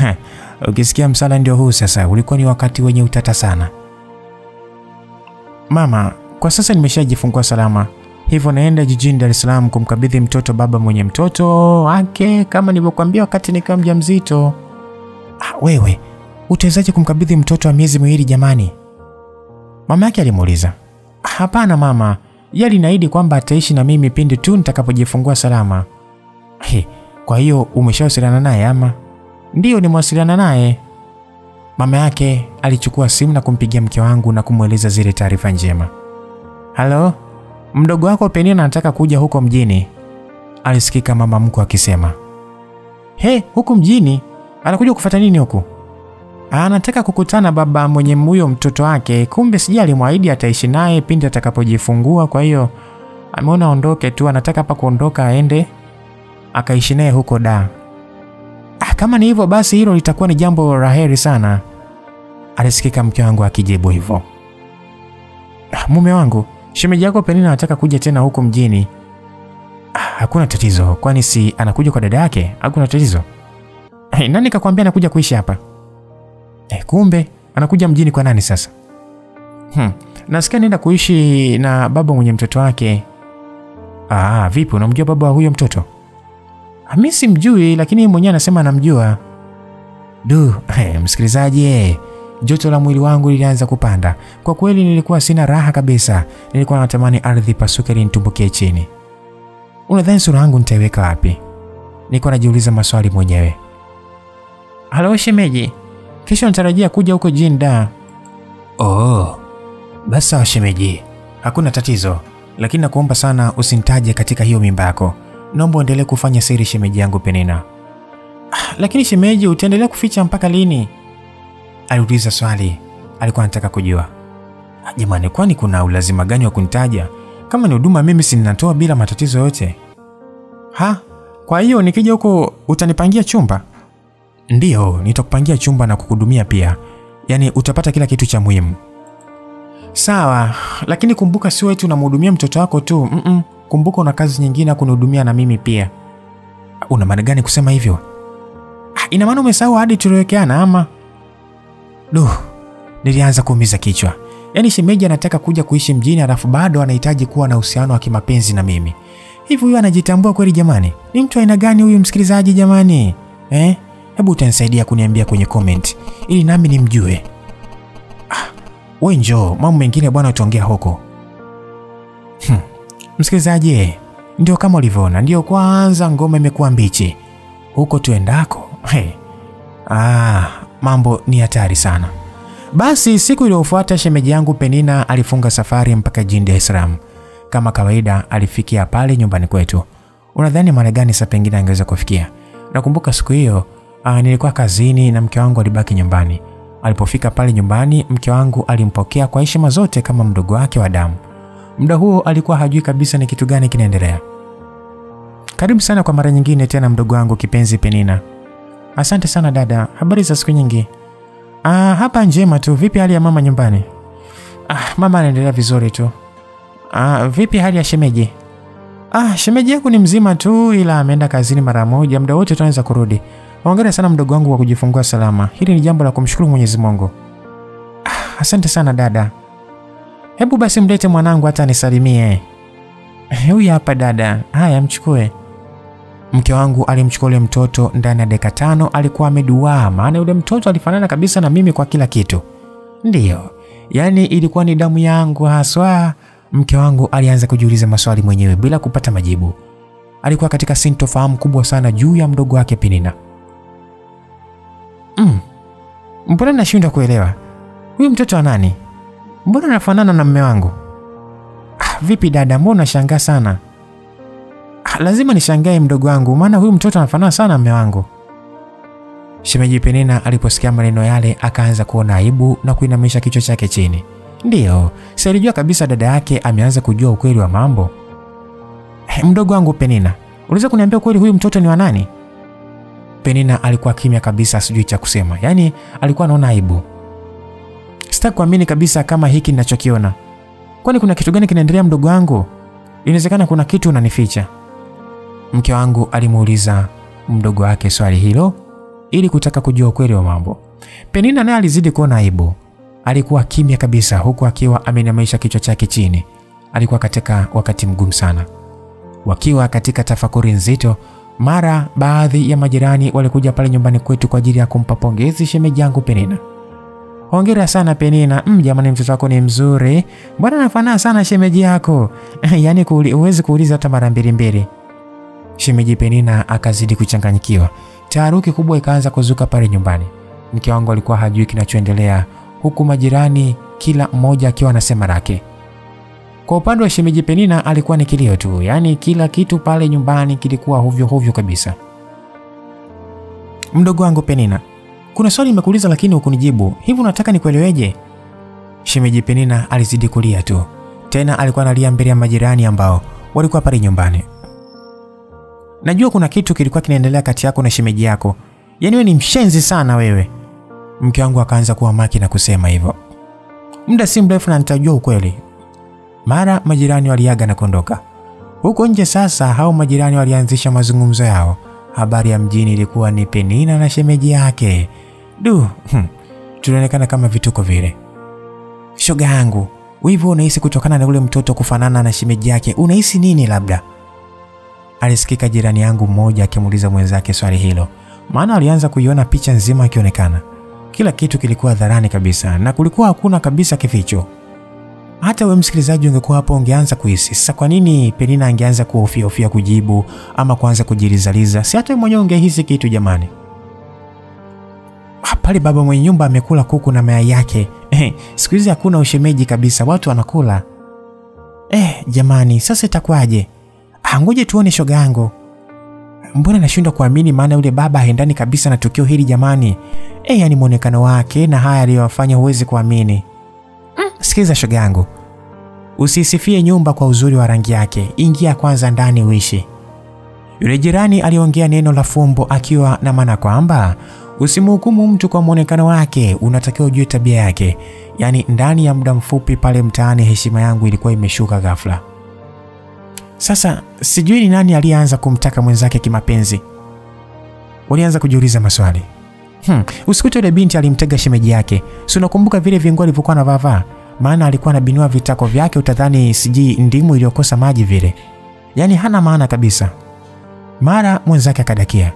<laughs> Ukisikia msala ndio huu sasa, ulikuwa ni wakati wenye utata sana. Mama, kwa sasa nimeshajifungua salama, hivyo naenda jijini Dar es Salaam kumkabidhi mtoto baba mwenye mtoto wake kama nilivyokuambia wakati nikiwa mjamzito. Ah, wewe utawezaje kumkabidhi mtoto wa miezi miwili jamani? Mama yake alimuuliza. Hapana mama, yeye alinaahidi kwamba ataishi na mimi pindi tu nitakapojifungua salama. He, kwa hiyo umeshawasiliana naye ama? Ndiyo, nimewasiliana naye. Mama yake alichukua simu na kumpigia mke wangu na kumweleza zile taarifa njema. Halo, mdogo wako Penina anataka kuja huko mjini, alisikika mama mkwe akisema. He, huku mjini? Anakuja kufata nini huku? Anataka kukutana baba mwenye huyo mtoto wake. Kumbe sija alimwahidi ataishi naye pindi atakapojifungua, kwa hiyo ameona aondoke tu, anataka hapa kuondoka aende akaishi naye huko da. Ah, kama ni hivyo basi hilo litakuwa ni jambo la heri sana, alisikika mke wangu akijibu hivyo. Ah, mume wangu, shemeji yako Penina anataka kuja tena huko mjini. Ah, hakuna tatizo, kwani si anakuja kwa dada yake? Hakuna tatizo. Hey, nani kakwambia anakuja kuishi hapa? Eh, kumbe anakuja mjini kwa nani sasa? Hmm, nasikia nenda kuishi na baba mwenye mtoto wake. Ah, vipi unamjua baba wa huyo mtoto? Ah, Mimi simjui lakini mwenyewe anasema anamjua. Du, hey, msikilizaji eh, joto la mwili wangu lilianza kupanda. Kwa kweli nilikuwa sina raha kabisa. Nilikuwa natamani ardhi pasuke linitumbukie chini. Unadhani sura yangu nitaiweka wapi? Nilikuwa najiuliza maswali mwenyewe. Halo shemeji, kesho natarajia kuja huko Jinda. da. Oh, basi sawa shemeji, hakuna tatizo, lakini nakuomba sana usinitaje katika hiyo mimba yako. Naomba uendelee kufanya siri shemeji yangu Penina. "Ah, Lakini shemeji, utaendelea kuficha mpaka lini? Aliuliza swali, alikuwa anataka kujua. "Ah, Jamani, kwani kuna ulazima gani wa kunitaja? Kama ni huduma mimi si ninatoa bila matatizo yote. Ha, kwa hiyo nikija huko utanipangia chumba? Ndiyo, nitakupangia chumba na kukuhudumia pia, yaani utapata kila kitu cha muhimu. Sawa, lakini kumbuka, sio wetu unamhudumia mtoto wako tu. Mm-mm. kumbuka una kazi nyingine ya kunihudumia na mimi pia. Una maana gani kusema hivyo? Ah, ina maana umesahau hadi tuliowekeana ama? Duh, nilianza kuumiza kichwa. Yaani shemeji anataka kuja kuishi mjini alafu bado anahitaji kuwa na uhusiano wa kimapenzi na mimi. Hivi huyu anajitambua kweli jamani? Ni mtu aina gani huyu msikilizaji jamani? Eh? Hebu utanisaidia kuniambia kwenye comment ili nami nimjue. Ah, we njoo, mambo mengine bwana utaongea huko. Hmm. Msikilizaji, ndio kama ulivyoona, ndio kwanza ngoma imekuwa mbichi. Huko tuendako. Hey. Ah, mambo ni hatari sana. Basi siku iliyofuata shemeji yangu Penina alifunga safari mpaka jijini Dar es Salaam. Kama kawaida alifikia pale nyumbani kwetu. Unadhani mara gani saa pengine angeweza kufikia? Nakumbuka siku hiyo ah, nilikuwa kazini na mke wangu alibaki nyumbani. Alipofika pale nyumbani, mke wangu alimpokea kwa heshima zote kama mdogo wake wa damu. Muda huo alikuwa hajui kabisa ni kitu gani kinaendelea. Karibu sana kwa mara nyingine tena mdogo wangu kipenzi Penina. Asante sana dada, habari za siku nyingi? Ah, hapa njema tu. Vipi hali ya mama nyumbani? Ah, mama anaendelea vizuri tu. Ah, vipi hali ya shemeji? Ah, shemeji yako ni mzima tu ila ameenda kazini mara moja, muda wote tunaweza kurudi. Hongera sana mdogo wangu kwa kujifungua salama. Hili ni jambo la kumshukuru Mwenyezi Mungu. Ah, asante sana dada. Hebu basi mlete mwanangu hata anisalimie. Huyu hapa dada. Haya, mchukue. Mke wangu alimchukua yule mtoto ndani ya dakika tano, alikuwa ameduaa, maana yule mtoto alifanana kabisa na mimi kwa kila kitu. Ndiyo, yaani ilikuwa ni damu yangu haswa. Mke wangu alianza kujiuliza maswali mwenyewe bila kupata majibu. Alikuwa katika sintofahamu kubwa sana juu ya mdogo wake Penina. Mm, mbona nashindwa kuelewa huyu mtoto wa nani? Mbona anafanana na mme wangu? Ah, vipi dada, mbona unashangaa sana? Ah, lazima nishangae mdogo wangu, maana huyu mtoto anafanana sana na mme wangu. Shemeji Penina aliposikia maneno yale akaanza kuona aibu na kuinamisha kichwa chake chini. Ndiyo, sialijua kabisa dada yake ameanza kujua ukweli wa mambo. Eh, mdogo wangu Penina, unaweza kuniambia ukweli huyu mtoto ni wa nani? Penina alikuwa kimya kabisa, sijui cha kusema, yaani alikuwa anaona aibu. Sitaki kuamini kabisa kama hiki ninachokiona. Kwani kuna kitu gani kinaendelea mdogo wangu? Inawezekana kuna kitu unanificha. Mke wangu alimuuliza mdogo wake swali hilo ili kutaka kujua ukweli wa mambo. Penina naye alizidi kuona aibu. Alikuwa kimya kabisa huku akiwa ameinamisha kichwa chake chini. Alikuwa katika wakati mgumu sana. Wakiwa katika tafakuri nzito, mara baadhi ya majirani walikuja pale nyumbani kwetu kwa ajili ya kumpa pongezi shemeji yangu Penina. Hongera sana Penina. Mm, jamani mtoto wako ni mzuri. Bwana anafanana sana shemeji yako? <laughs> Yaani kuuli, huwezi kuuliza hata mara mbili mbili. Shemeji Penina akazidi kuchanganyikiwa. Taharuki kubwa ikaanza kuzuka pale nyumbani. Mke wangu alikuwa hajui kinachoendelea, huku majirani kila mmoja akiwa anasema lake. Kwa upande wa shemeji Penina alikuwa ni kilio tu, yaani kila kitu pale nyumbani kilikuwa hovyo hovyo kabisa. Mdogo wangu Penina, kuna swali nimekuuliza lakini hukunijibu. Hivi unataka nikueleweje? Shemeji Penina alizidi kulia tu. Tena alikuwa analia mbele ya majirani ambao walikuwa pale nyumbani. Najua kuna kitu kilikuwa kinaendelea kati yako na shemeji yako. Yaani wewe ni mshenzi sana wewe. Mke wangu akaanza kuwa maki na kusema hivyo. Muda si mrefu na nitajua ukweli. Mara majirani waliaga na kuondoka. Huko nje sasa, hao majirani walianzisha mazungumzo yao. Habari ya mjini ilikuwa ni Penina na shemeji yake. Du, hmm, tulionekana kama vituko vile. Shoga yangu, wivu unahisi kutokana na ule mtoto kufanana na shemeji yake, unahisi nini labda? Alisikika jirani yangu mmoja akimuuliza mwenzake swali hilo, maana alianza kuiona picha nzima ikionekana. Kila kitu kilikuwa dharani kabisa na kulikuwa hakuna kabisa kificho. Hata we msikilizaji ungekuwa hapo ungeanza kuhisi sasa, kwa nini Penina angeanza kuhofiahofia kujibu ama kuanza kujilizaliza? Si hata mwenyewe ungehisi kitu jamani. Ah, Pale baba mwenye nyumba amekula kuku na mayai yake. Eh, siku hizi hakuna ushemeji kabisa, watu wanakula. Eh, jamani, sasa itakuwaje? Ah, tuone shoga yangu. Mbona nashindwa kuamini, maana yule baba haendani kabisa na tukio hili jamani. Eh, yani mwonekano wake na haya aliyowafanya huwezi kuamini. Mm, sikiliza shoga yangu, usisifie nyumba kwa uzuri wa rangi yake, ingia kwanza ndani uishi. Yule jirani aliongea neno la fumbo akiwa na maana kwamba usimhukumu mtu kwa mwonekano wake, unatakiwa ujue tabia yake. Yaani ndani ya muda mfupi pale mtaani heshima yangu ilikuwa imeshuka ghafla. Sasa sijui ni nani aliyeanza kumtaka mwenzake kimapenzi. Walianza kujiuliza maswali. Hmm, usikute yule binti alimtega shemeji yake. Si unakumbuka vile vinguo alivyokuwa anavaa? Maana alikuwa anabinua vitako vyake utadhani sijui ndimu iliyokosa maji vile. Yaani hana maana kabisa. Mara mwenzake akadakia.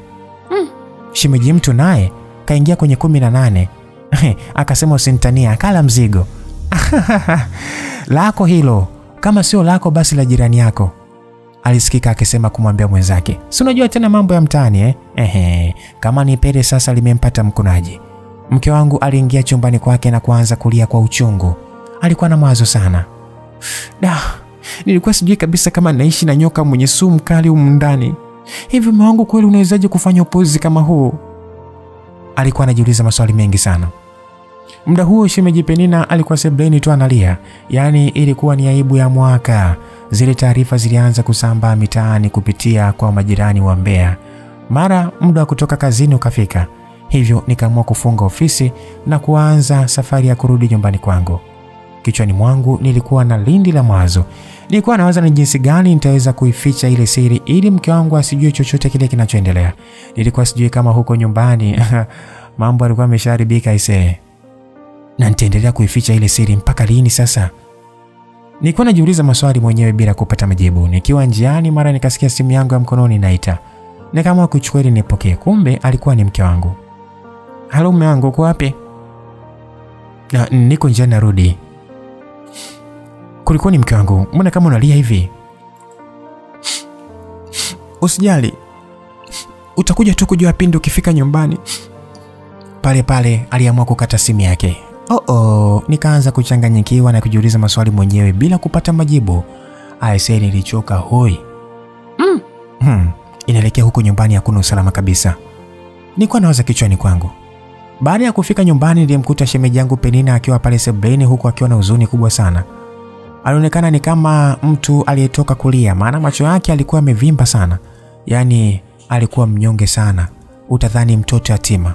Hmm, shemeji mtu naye kaingia kwenye kumi na nane. <laughs> Akasema usinitania, akala mzigo. <laughs> lako hilo, kama sio lako basi la jirani yako alisikika akisema kumwambia mwenzake, si unajua tena mambo ya mtaani eh? Ehe, kama ni pele sasa limempata mkunaji. Mke wangu aliingia chumbani kwake na kuanza kulia kwa uchungu. Alikuwa na mawazo sana. Da, nilikuwa sijui kabisa kama naishi na nyoka mwenye sumu kali humu ndani. Hivi mume wangu kweli unawezaje kufanya upuzi kama huu? Alikuwa anajiuliza maswali mengi sana. Muda huo shemeji Penina alikuwa sebleni tu analia, yaani ilikuwa ni aibu ya mwaka. Zile taarifa zilianza kusambaa mitaani kupitia kwa majirani wa Mbeya. Mara muda wa kutoka kazini ukafika, hivyo nikaamua kufunga ofisi na kuanza safari ya kurudi nyumbani kwangu. Kichwani mwangu nilikuwa na lindi la mawazo. Nilikuwa nawaza ni jinsi gani nitaweza kuificha ile siri ili mke wangu asijue chochote kile kinachoendelea. Nilikuwa sijui kama huko nyumbani <laughs> mambo yalikuwa yameshaharibika isee, na nitaendelea kuificha ile siri mpaka lini sasa? Nilikuwa najiuliza maswali mwenyewe bila kupata majibu. Nikiwa njiani, mara nikasikia simu yangu ya mkononi inaita. Nikaamua kuchukua ili nipokee, kumbe alikuwa ni mke wangu. Halo mume wangu, uko wapi? Na, niko njiani narudi. Kulikuwa ni mke wangu, mbona kama unalia hivi? Usijali, utakuja tu kujua pindi ukifika nyumbani. Pale pale aliamua kukata simu yake. Oh oh, nikaanza kuchanganyikiwa na kujiuliza maswali mwenyewe bila kupata majibu. Aisee, nilichoka hoi. Mm. Hmm. Inaelekea huko nyumbani hakuna usalama kabisa. Nilikuwa nawaza kichwani kwangu. Baada ya kufika nyumbani nilimkuta shemeji yangu Penina akiwa pale sebuleni huku akiwa na huzuni kubwa sana. Alionekana ni kama mtu aliyetoka kulia, maana macho yake alikuwa yamevimba sana. Yaani alikuwa mnyonge sana, utadhani mtoto yatima.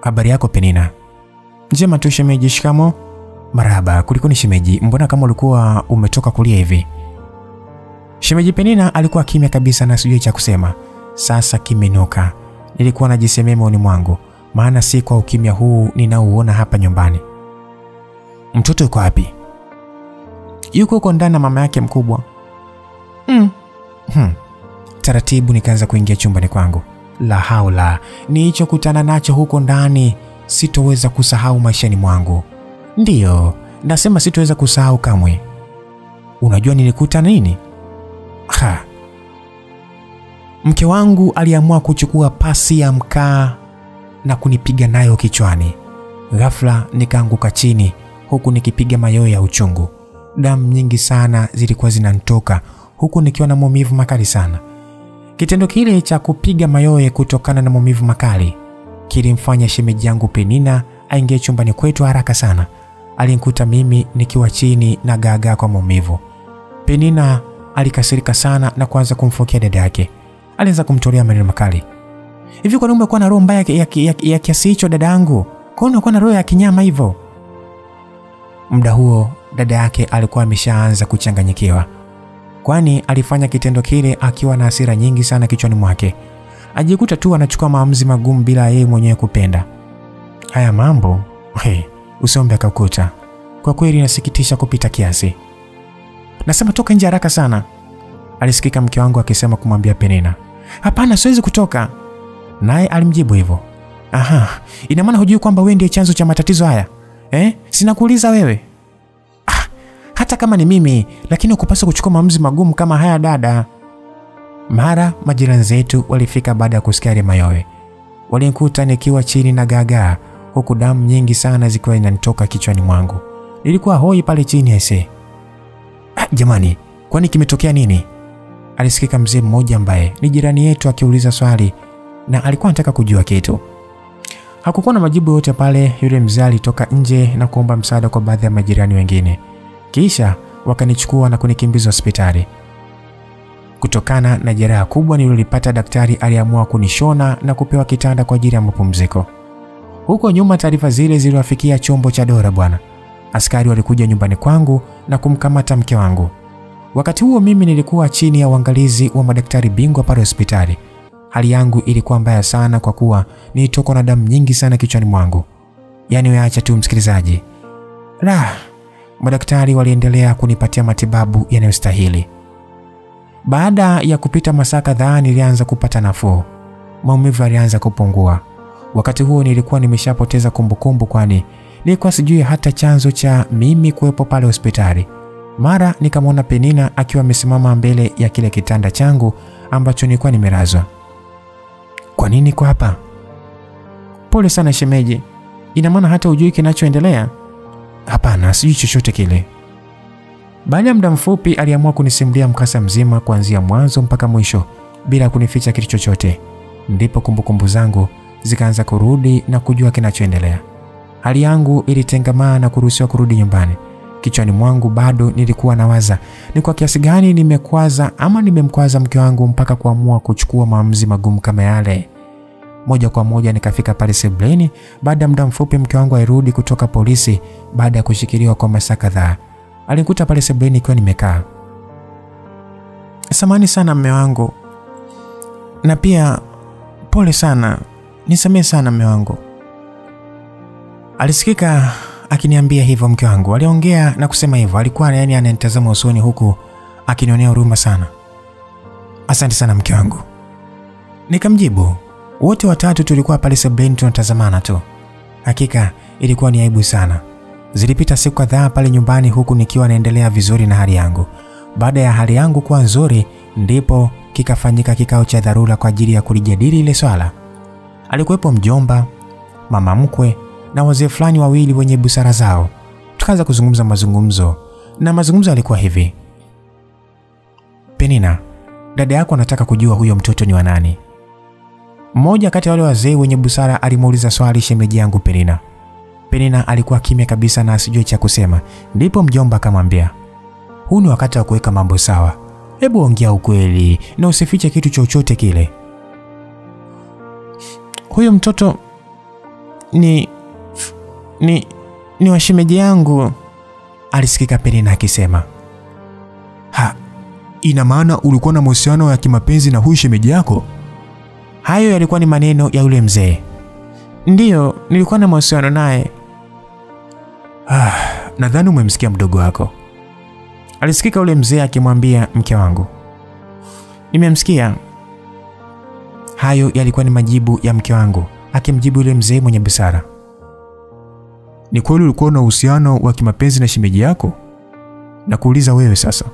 Habari yako Penina? Njema tu shemeji. Shikamo. Maraba, Kulikoni shemeji? Mbona kama ulikuwa umetoka kulia hivi? Shemeji Penina alikuwa kimya kabisa na sijui cha kusema. Sasa kimenuka. Nilikuwa najisemea moyoni mwangu, maana si kwa ukimya huu ninauona hapa nyumbani. Mtoto yuko wapi? Yuko huko ndani na mama yake mkubwa. Mm. Hmm. Taratibu nikaanza kuingia chumbani kwangu. La haula, nilichokutana nacho huko ndani sitoweza kusahau maishani mwangu. Ndiyo, nasema sitoweza kusahau kamwe. Unajua nilikuta nini? Ha. Mke wangu aliamua kuchukua pasi ya mkaa na kunipiga nayo kichwani. Ghafla nikaanguka chini huku nikipiga mayoyo ya uchungu. Damu nyingi sana zilikuwa zinantoka huku nikiwa na maumivu makali sana. Kitendo kile cha kupiga mayoyo kutokana na maumivu makali kilimfanya shemeji yangu Penina aingie chumbani kwetu haraka sana. alinkuta mimi nikiwa chini na gaga kwa maumivu. Penina alikasirika sana na kuanza kumfokea dada yake. Alianza kumtolea maneno makali. Hivi kwa nini umekuwa na roho mbaya ya, ya, ya, ya kiasi hicho dada yangu? Kwa nini na roho ya kinyama hivyo? Muda huo dada yake alikuwa ameshaanza kuchanganyikiwa, kwani alifanya kitendo kile akiwa na hasira nyingi sana kichwani mwake. Ajikuta tu anachukua maamuzi magumu bila yeye mwenyewe kupenda. Haya mambo hey, usiombe akakuta. Kwa kweli inasikitisha kupita kiasi. Nasema toka nje haraka sana, alisikika mke wangu akisema kumwambia Penina. Hapana, siwezi kutoka. Naye alimjibu hivyo. Aha, ina maana hujui kwamba wewe ndiye chanzo cha matatizo haya eh? Sinakuuliza wewe. Ah, hata kama ni mimi, lakini ukupaswa kuchukua maamuzi magumu kama haya dada. Mara majirani zetu walifika baada ya kusikia yale mayowe. Walinikuta nikiwa chini na gagaa, huku damu nyingi sana zikiwa inanitoka kichwani mwangu. Nilikuwa hoi pale chini aise. Ah, jamani, kwani kimetokea nini? Alisikika mzee mmoja ambaye ni jirani yetu akiuliza swali na alikuwa anataka kujua kitu. Hakukuwa na majibu yote pale. Yule mzee alitoka nje na kuomba msaada kwa baadhi ya majirani wengine, kisha wakanichukua na kunikimbiza hospitali. Kutokana na jeraha kubwa nililopata, daktari aliamua kunishona na kupewa kitanda kwa ajili ya mapumziko. Huko nyuma, taarifa zile ziliwafikia chombo cha dola bwana. Askari walikuja nyumbani kwangu na kumkamata mke wangu. Wakati huo mimi nilikuwa chini ya uangalizi wa madaktari bingwa pale hospitali. Hali yangu ilikuwa mbaya sana kwa kuwa nilitokwa na damu nyingi sana kichwani mwangu. Yaani weacha tu msikilizaji. La, madaktari waliendelea kunipatia matibabu yanayostahili. Baada ya kupita masaa kadhaa nilianza kupata nafuu. Maumivu yalianza kupungua. Wakati huo nilikuwa nimeshapoteza kumbukumbu kwani nilikuwa sijui hata chanzo cha mimi kuwepo pale hospitali. Mara nikamwona Penina akiwa amesimama mbele ya kile kitanda changu ambacho nilikuwa nimelazwa. Kwa nini kwa hapa? Pole sana shemeji. Ina maana hata ujui kinachoendelea? Hapana, sijui chochote kile. Baada ya muda mfupi aliamua kunisimulia mkasa mzima kuanzia mwanzo mpaka mwisho bila kunificha kitu chochote. Ndipo kumbukumbu zangu zikaanza kurudi na kujua kinachoendelea. Hali yangu ilitengamaa na kuruhusiwa kurudi nyumbani. Kichwani mwangu bado nilikuwa nawaza ni kwa kiasi gani nimekwaza ama nimemkwaza mke wangu mpaka kuamua kuchukua maamuzi magumu kama yale. Moja kwa moja nikafika pale sebleni. Baada ya muda mfupi, mke wangu alirudi kutoka polisi baada ya kushikiliwa kwa masaa kadhaa. Alinikuta pale sebuleni ikiwa nimekaa. Samani sana mme wangu, na pia pole sana, nisamehe sana mme wangu. Alisikika akiniambia hivyo mke wangu. Aliongea na kusema hivyo, alikuwa yani ananitazama usoni huku akinionea huruma sana. Asante sana mke wangu, nikamjibu. Wote watatu tulikuwa pale sebuleni tunatazamana tu. Hakika ilikuwa ni aibu sana. Zilipita siku kadhaa pale nyumbani huku nikiwa naendelea vizuri na hali yangu. Baada ya hali yangu kuwa nzuri, ndipo kikafanyika kikao cha dharura kwa ajili ya kulijadili ile swala. Alikuwepo mjomba, mama mkwe na wazee fulani wawili wenye busara zao. Tukaanza kuzungumza mazungumzo, na mazungumzo alikuwa hivi: Penina, dada yako anataka kujua huyo mtoto ni wa nani. Mmoja kati ya wale wazee wenye busara alimuuliza swali shemeji yangu Penina. Penina alikuwa kimya kabisa na asijue cha kusema. Ndipo mjomba akamwambia, huu ni wakati wa kuweka mambo sawa, hebu ongea ukweli na usifiche kitu chochote kile. Huyu mtoto ni ni ni washemeji yangu, alisikika Penina akisema. Ha, ina maana ulikuwa na mahusiano ya kimapenzi na huyu shemeji yako? Hayo yalikuwa ni maneno ya yule mzee. Ndiyo, nilikuwa na mahusiano naye. Ah, nadhani umemsikia mdogo wako, alisikika ule mzee akimwambia mke wangu. Nimemsikia. Hayo yalikuwa ni majibu ya mke wangu akimjibu yule mzee mwenye busara. Ni kweli ulikuwa na uhusiano wa kimapenzi na shemeji yako? Na kuuliza wewe sasa.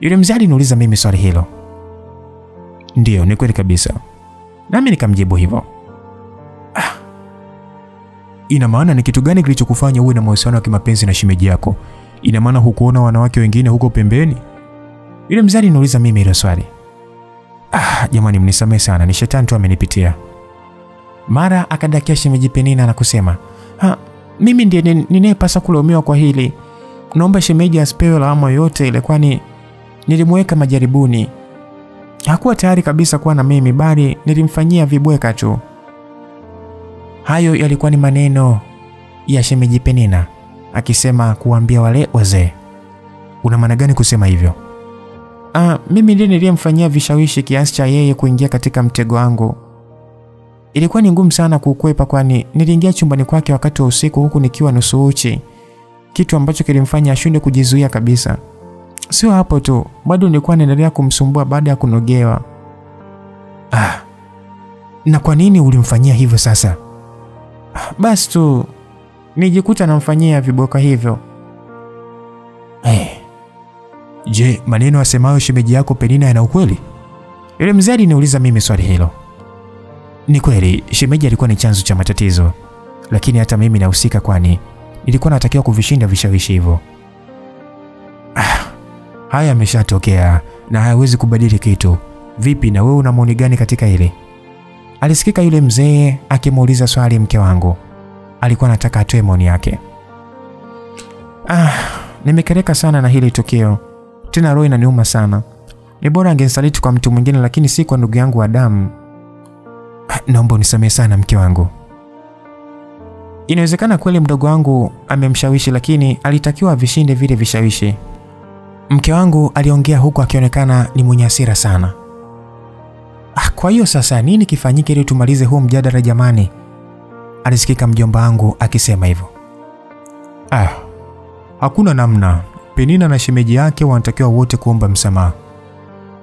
Yule mzee aliniuliza mimi swali hilo. Ndiyo, ni kweli kabisa, nami nikamjibu hivyo. Ina maana ni kitu gani kilichokufanya uwe na mahusiano ya kimapenzi na shemeji yako? Ina maana hukuona wanawake wengine huko pembeni? Yule mzee aliniuliza mimi hilo swali. Ah, jamani, mnisamehe sana, ni shetani tu amenipitia. Mara akadakia shemeji Penina na kusema ha, mimi ndiye ninayepasa kulaumiwa kwa hili. Naomba shemeji asipewe lawama yote ile, kwani nilimweka majaribuni. Hakuwa tayari kabisa kuwa na mimi, bali nilimfanyia vibweka tu. Hayo yalikuwa ni maneno ya shemeji Penina akisema kuwaambia wale wazee. Una maana gani kusema hivyo? Ah, mimi ndiye niliyemfanyia vishawishi kiasi cha yeye kuingia katika mtego wangu. Ilikuwa ni ngumu sana kukwepa, kwani niliingia chumbani kwake wakati wa usiku huku nikiwa nusu uchi, kitu ambacho kilimfanya ashinde kujizuia kabisa. Sio hapo tu, bado nilikuwa naendelea kumsumbua baada ya kunogewa. Ah, na kwa nini ulimfanyia hivyo sasa? Basi tu nijikuta namfanyia viboka hivyo. Hey. Je, maneno asemayo shemeji yako Penina yana ukweli? Yule mzee aliniuliza mimi swali hilo. Ni kweli shemeji alikuwa ni chanzo cha matatizo, lakini hata mimi nahusika, kwani nilikuwa natakiwa kuvishinda vishawishi hivyo. Ah, haya yameshatokea na hayawezi kubadili kitu. Vipi na wewe una maoni gani katika hili? Alisikika yule mzee akimuuliza swali mke wangu. Alikuwa anataka atoe maoni yake. Ah, nimekereka sana na hili tukio, tena roho inaniuma sana. Ni bora angenisaliti kwa mtu mwingine, lakini si kwa ndugu yangu wa damu. Naomba unisamehe sana mke wangu. Inawezekana kweli mdogo wangu amemshawishi, lakini alitakiwa avishinde vile vishawishi. Mke wangu aliongea huku akionekana ni mwenye hasira sana. Ah, kwa hiyo sasa nini kifanyike ili tumalize huu mjadala jamani? Alisikika mjomba wangu akisema hivyo. Ah, hakuna namna. Penina na shemeji yake wanatakiwa wote kuomba msamaha.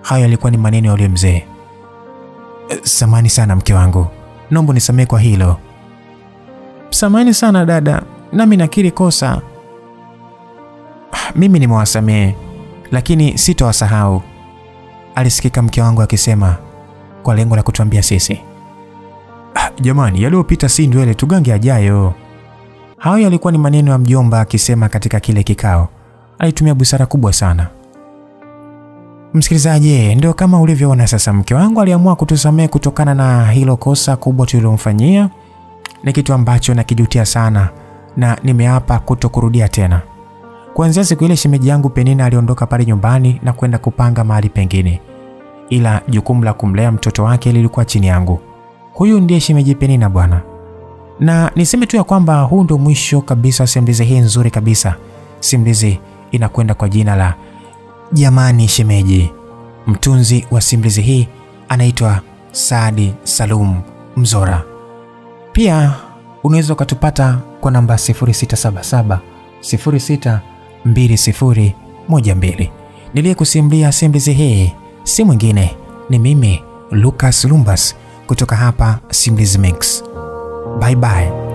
Hayo yalikuwa ni maneno ya yule mzee. "Eh, Samani sana mke wangu, naomba nisamehe kwa hilo. Samani sana dada, nami nakiri kosa. "Ah, Mimi nimewasamehe, lakini sitowasahau, alisikika mke wangu akisema kwa lengo la kutuambia sisi. "Ah, Jamani, yaliyopita si ndwele, tugange ajayo. Hayo yalikuwa ni maneno ya mjomba akisema katika kile kikao. Alitumia busara kubwa sana. Msikilizaji, ndio kama ulivyoona sasa, mke wangu aliamua kutusamehe kutokana na hilo kosa kubwa tulilomfanyia. Ni kitu ambacho nakijutia sana na nimeapa kutokurudia tena. Kuanzia siku ile shemeji yangu Penina aliondoka pale nyumbani na kwenda kupanga mahali pengine, ila jukumu la kumlea mtoto wake lilikuwa chini yangu. Huyu ndiye shemeji Penina bwana. Na niseme tu ya kwamba huu ndio mwisho kabisa wa simulizi hii nzuri kabisa. Simulizi inakwenda kwa jina la Jamani Shemeji. Mtunzi wa simulizi hii anaitwa Saadi Salum Mzora. Pia unaweza ukatupata kwa namba 0677 062012. Niliyekusimulia simulizi hii si mwingine ni mimi Lucas Lumbas kutoka hapa Simulizi Mix. Bye bye.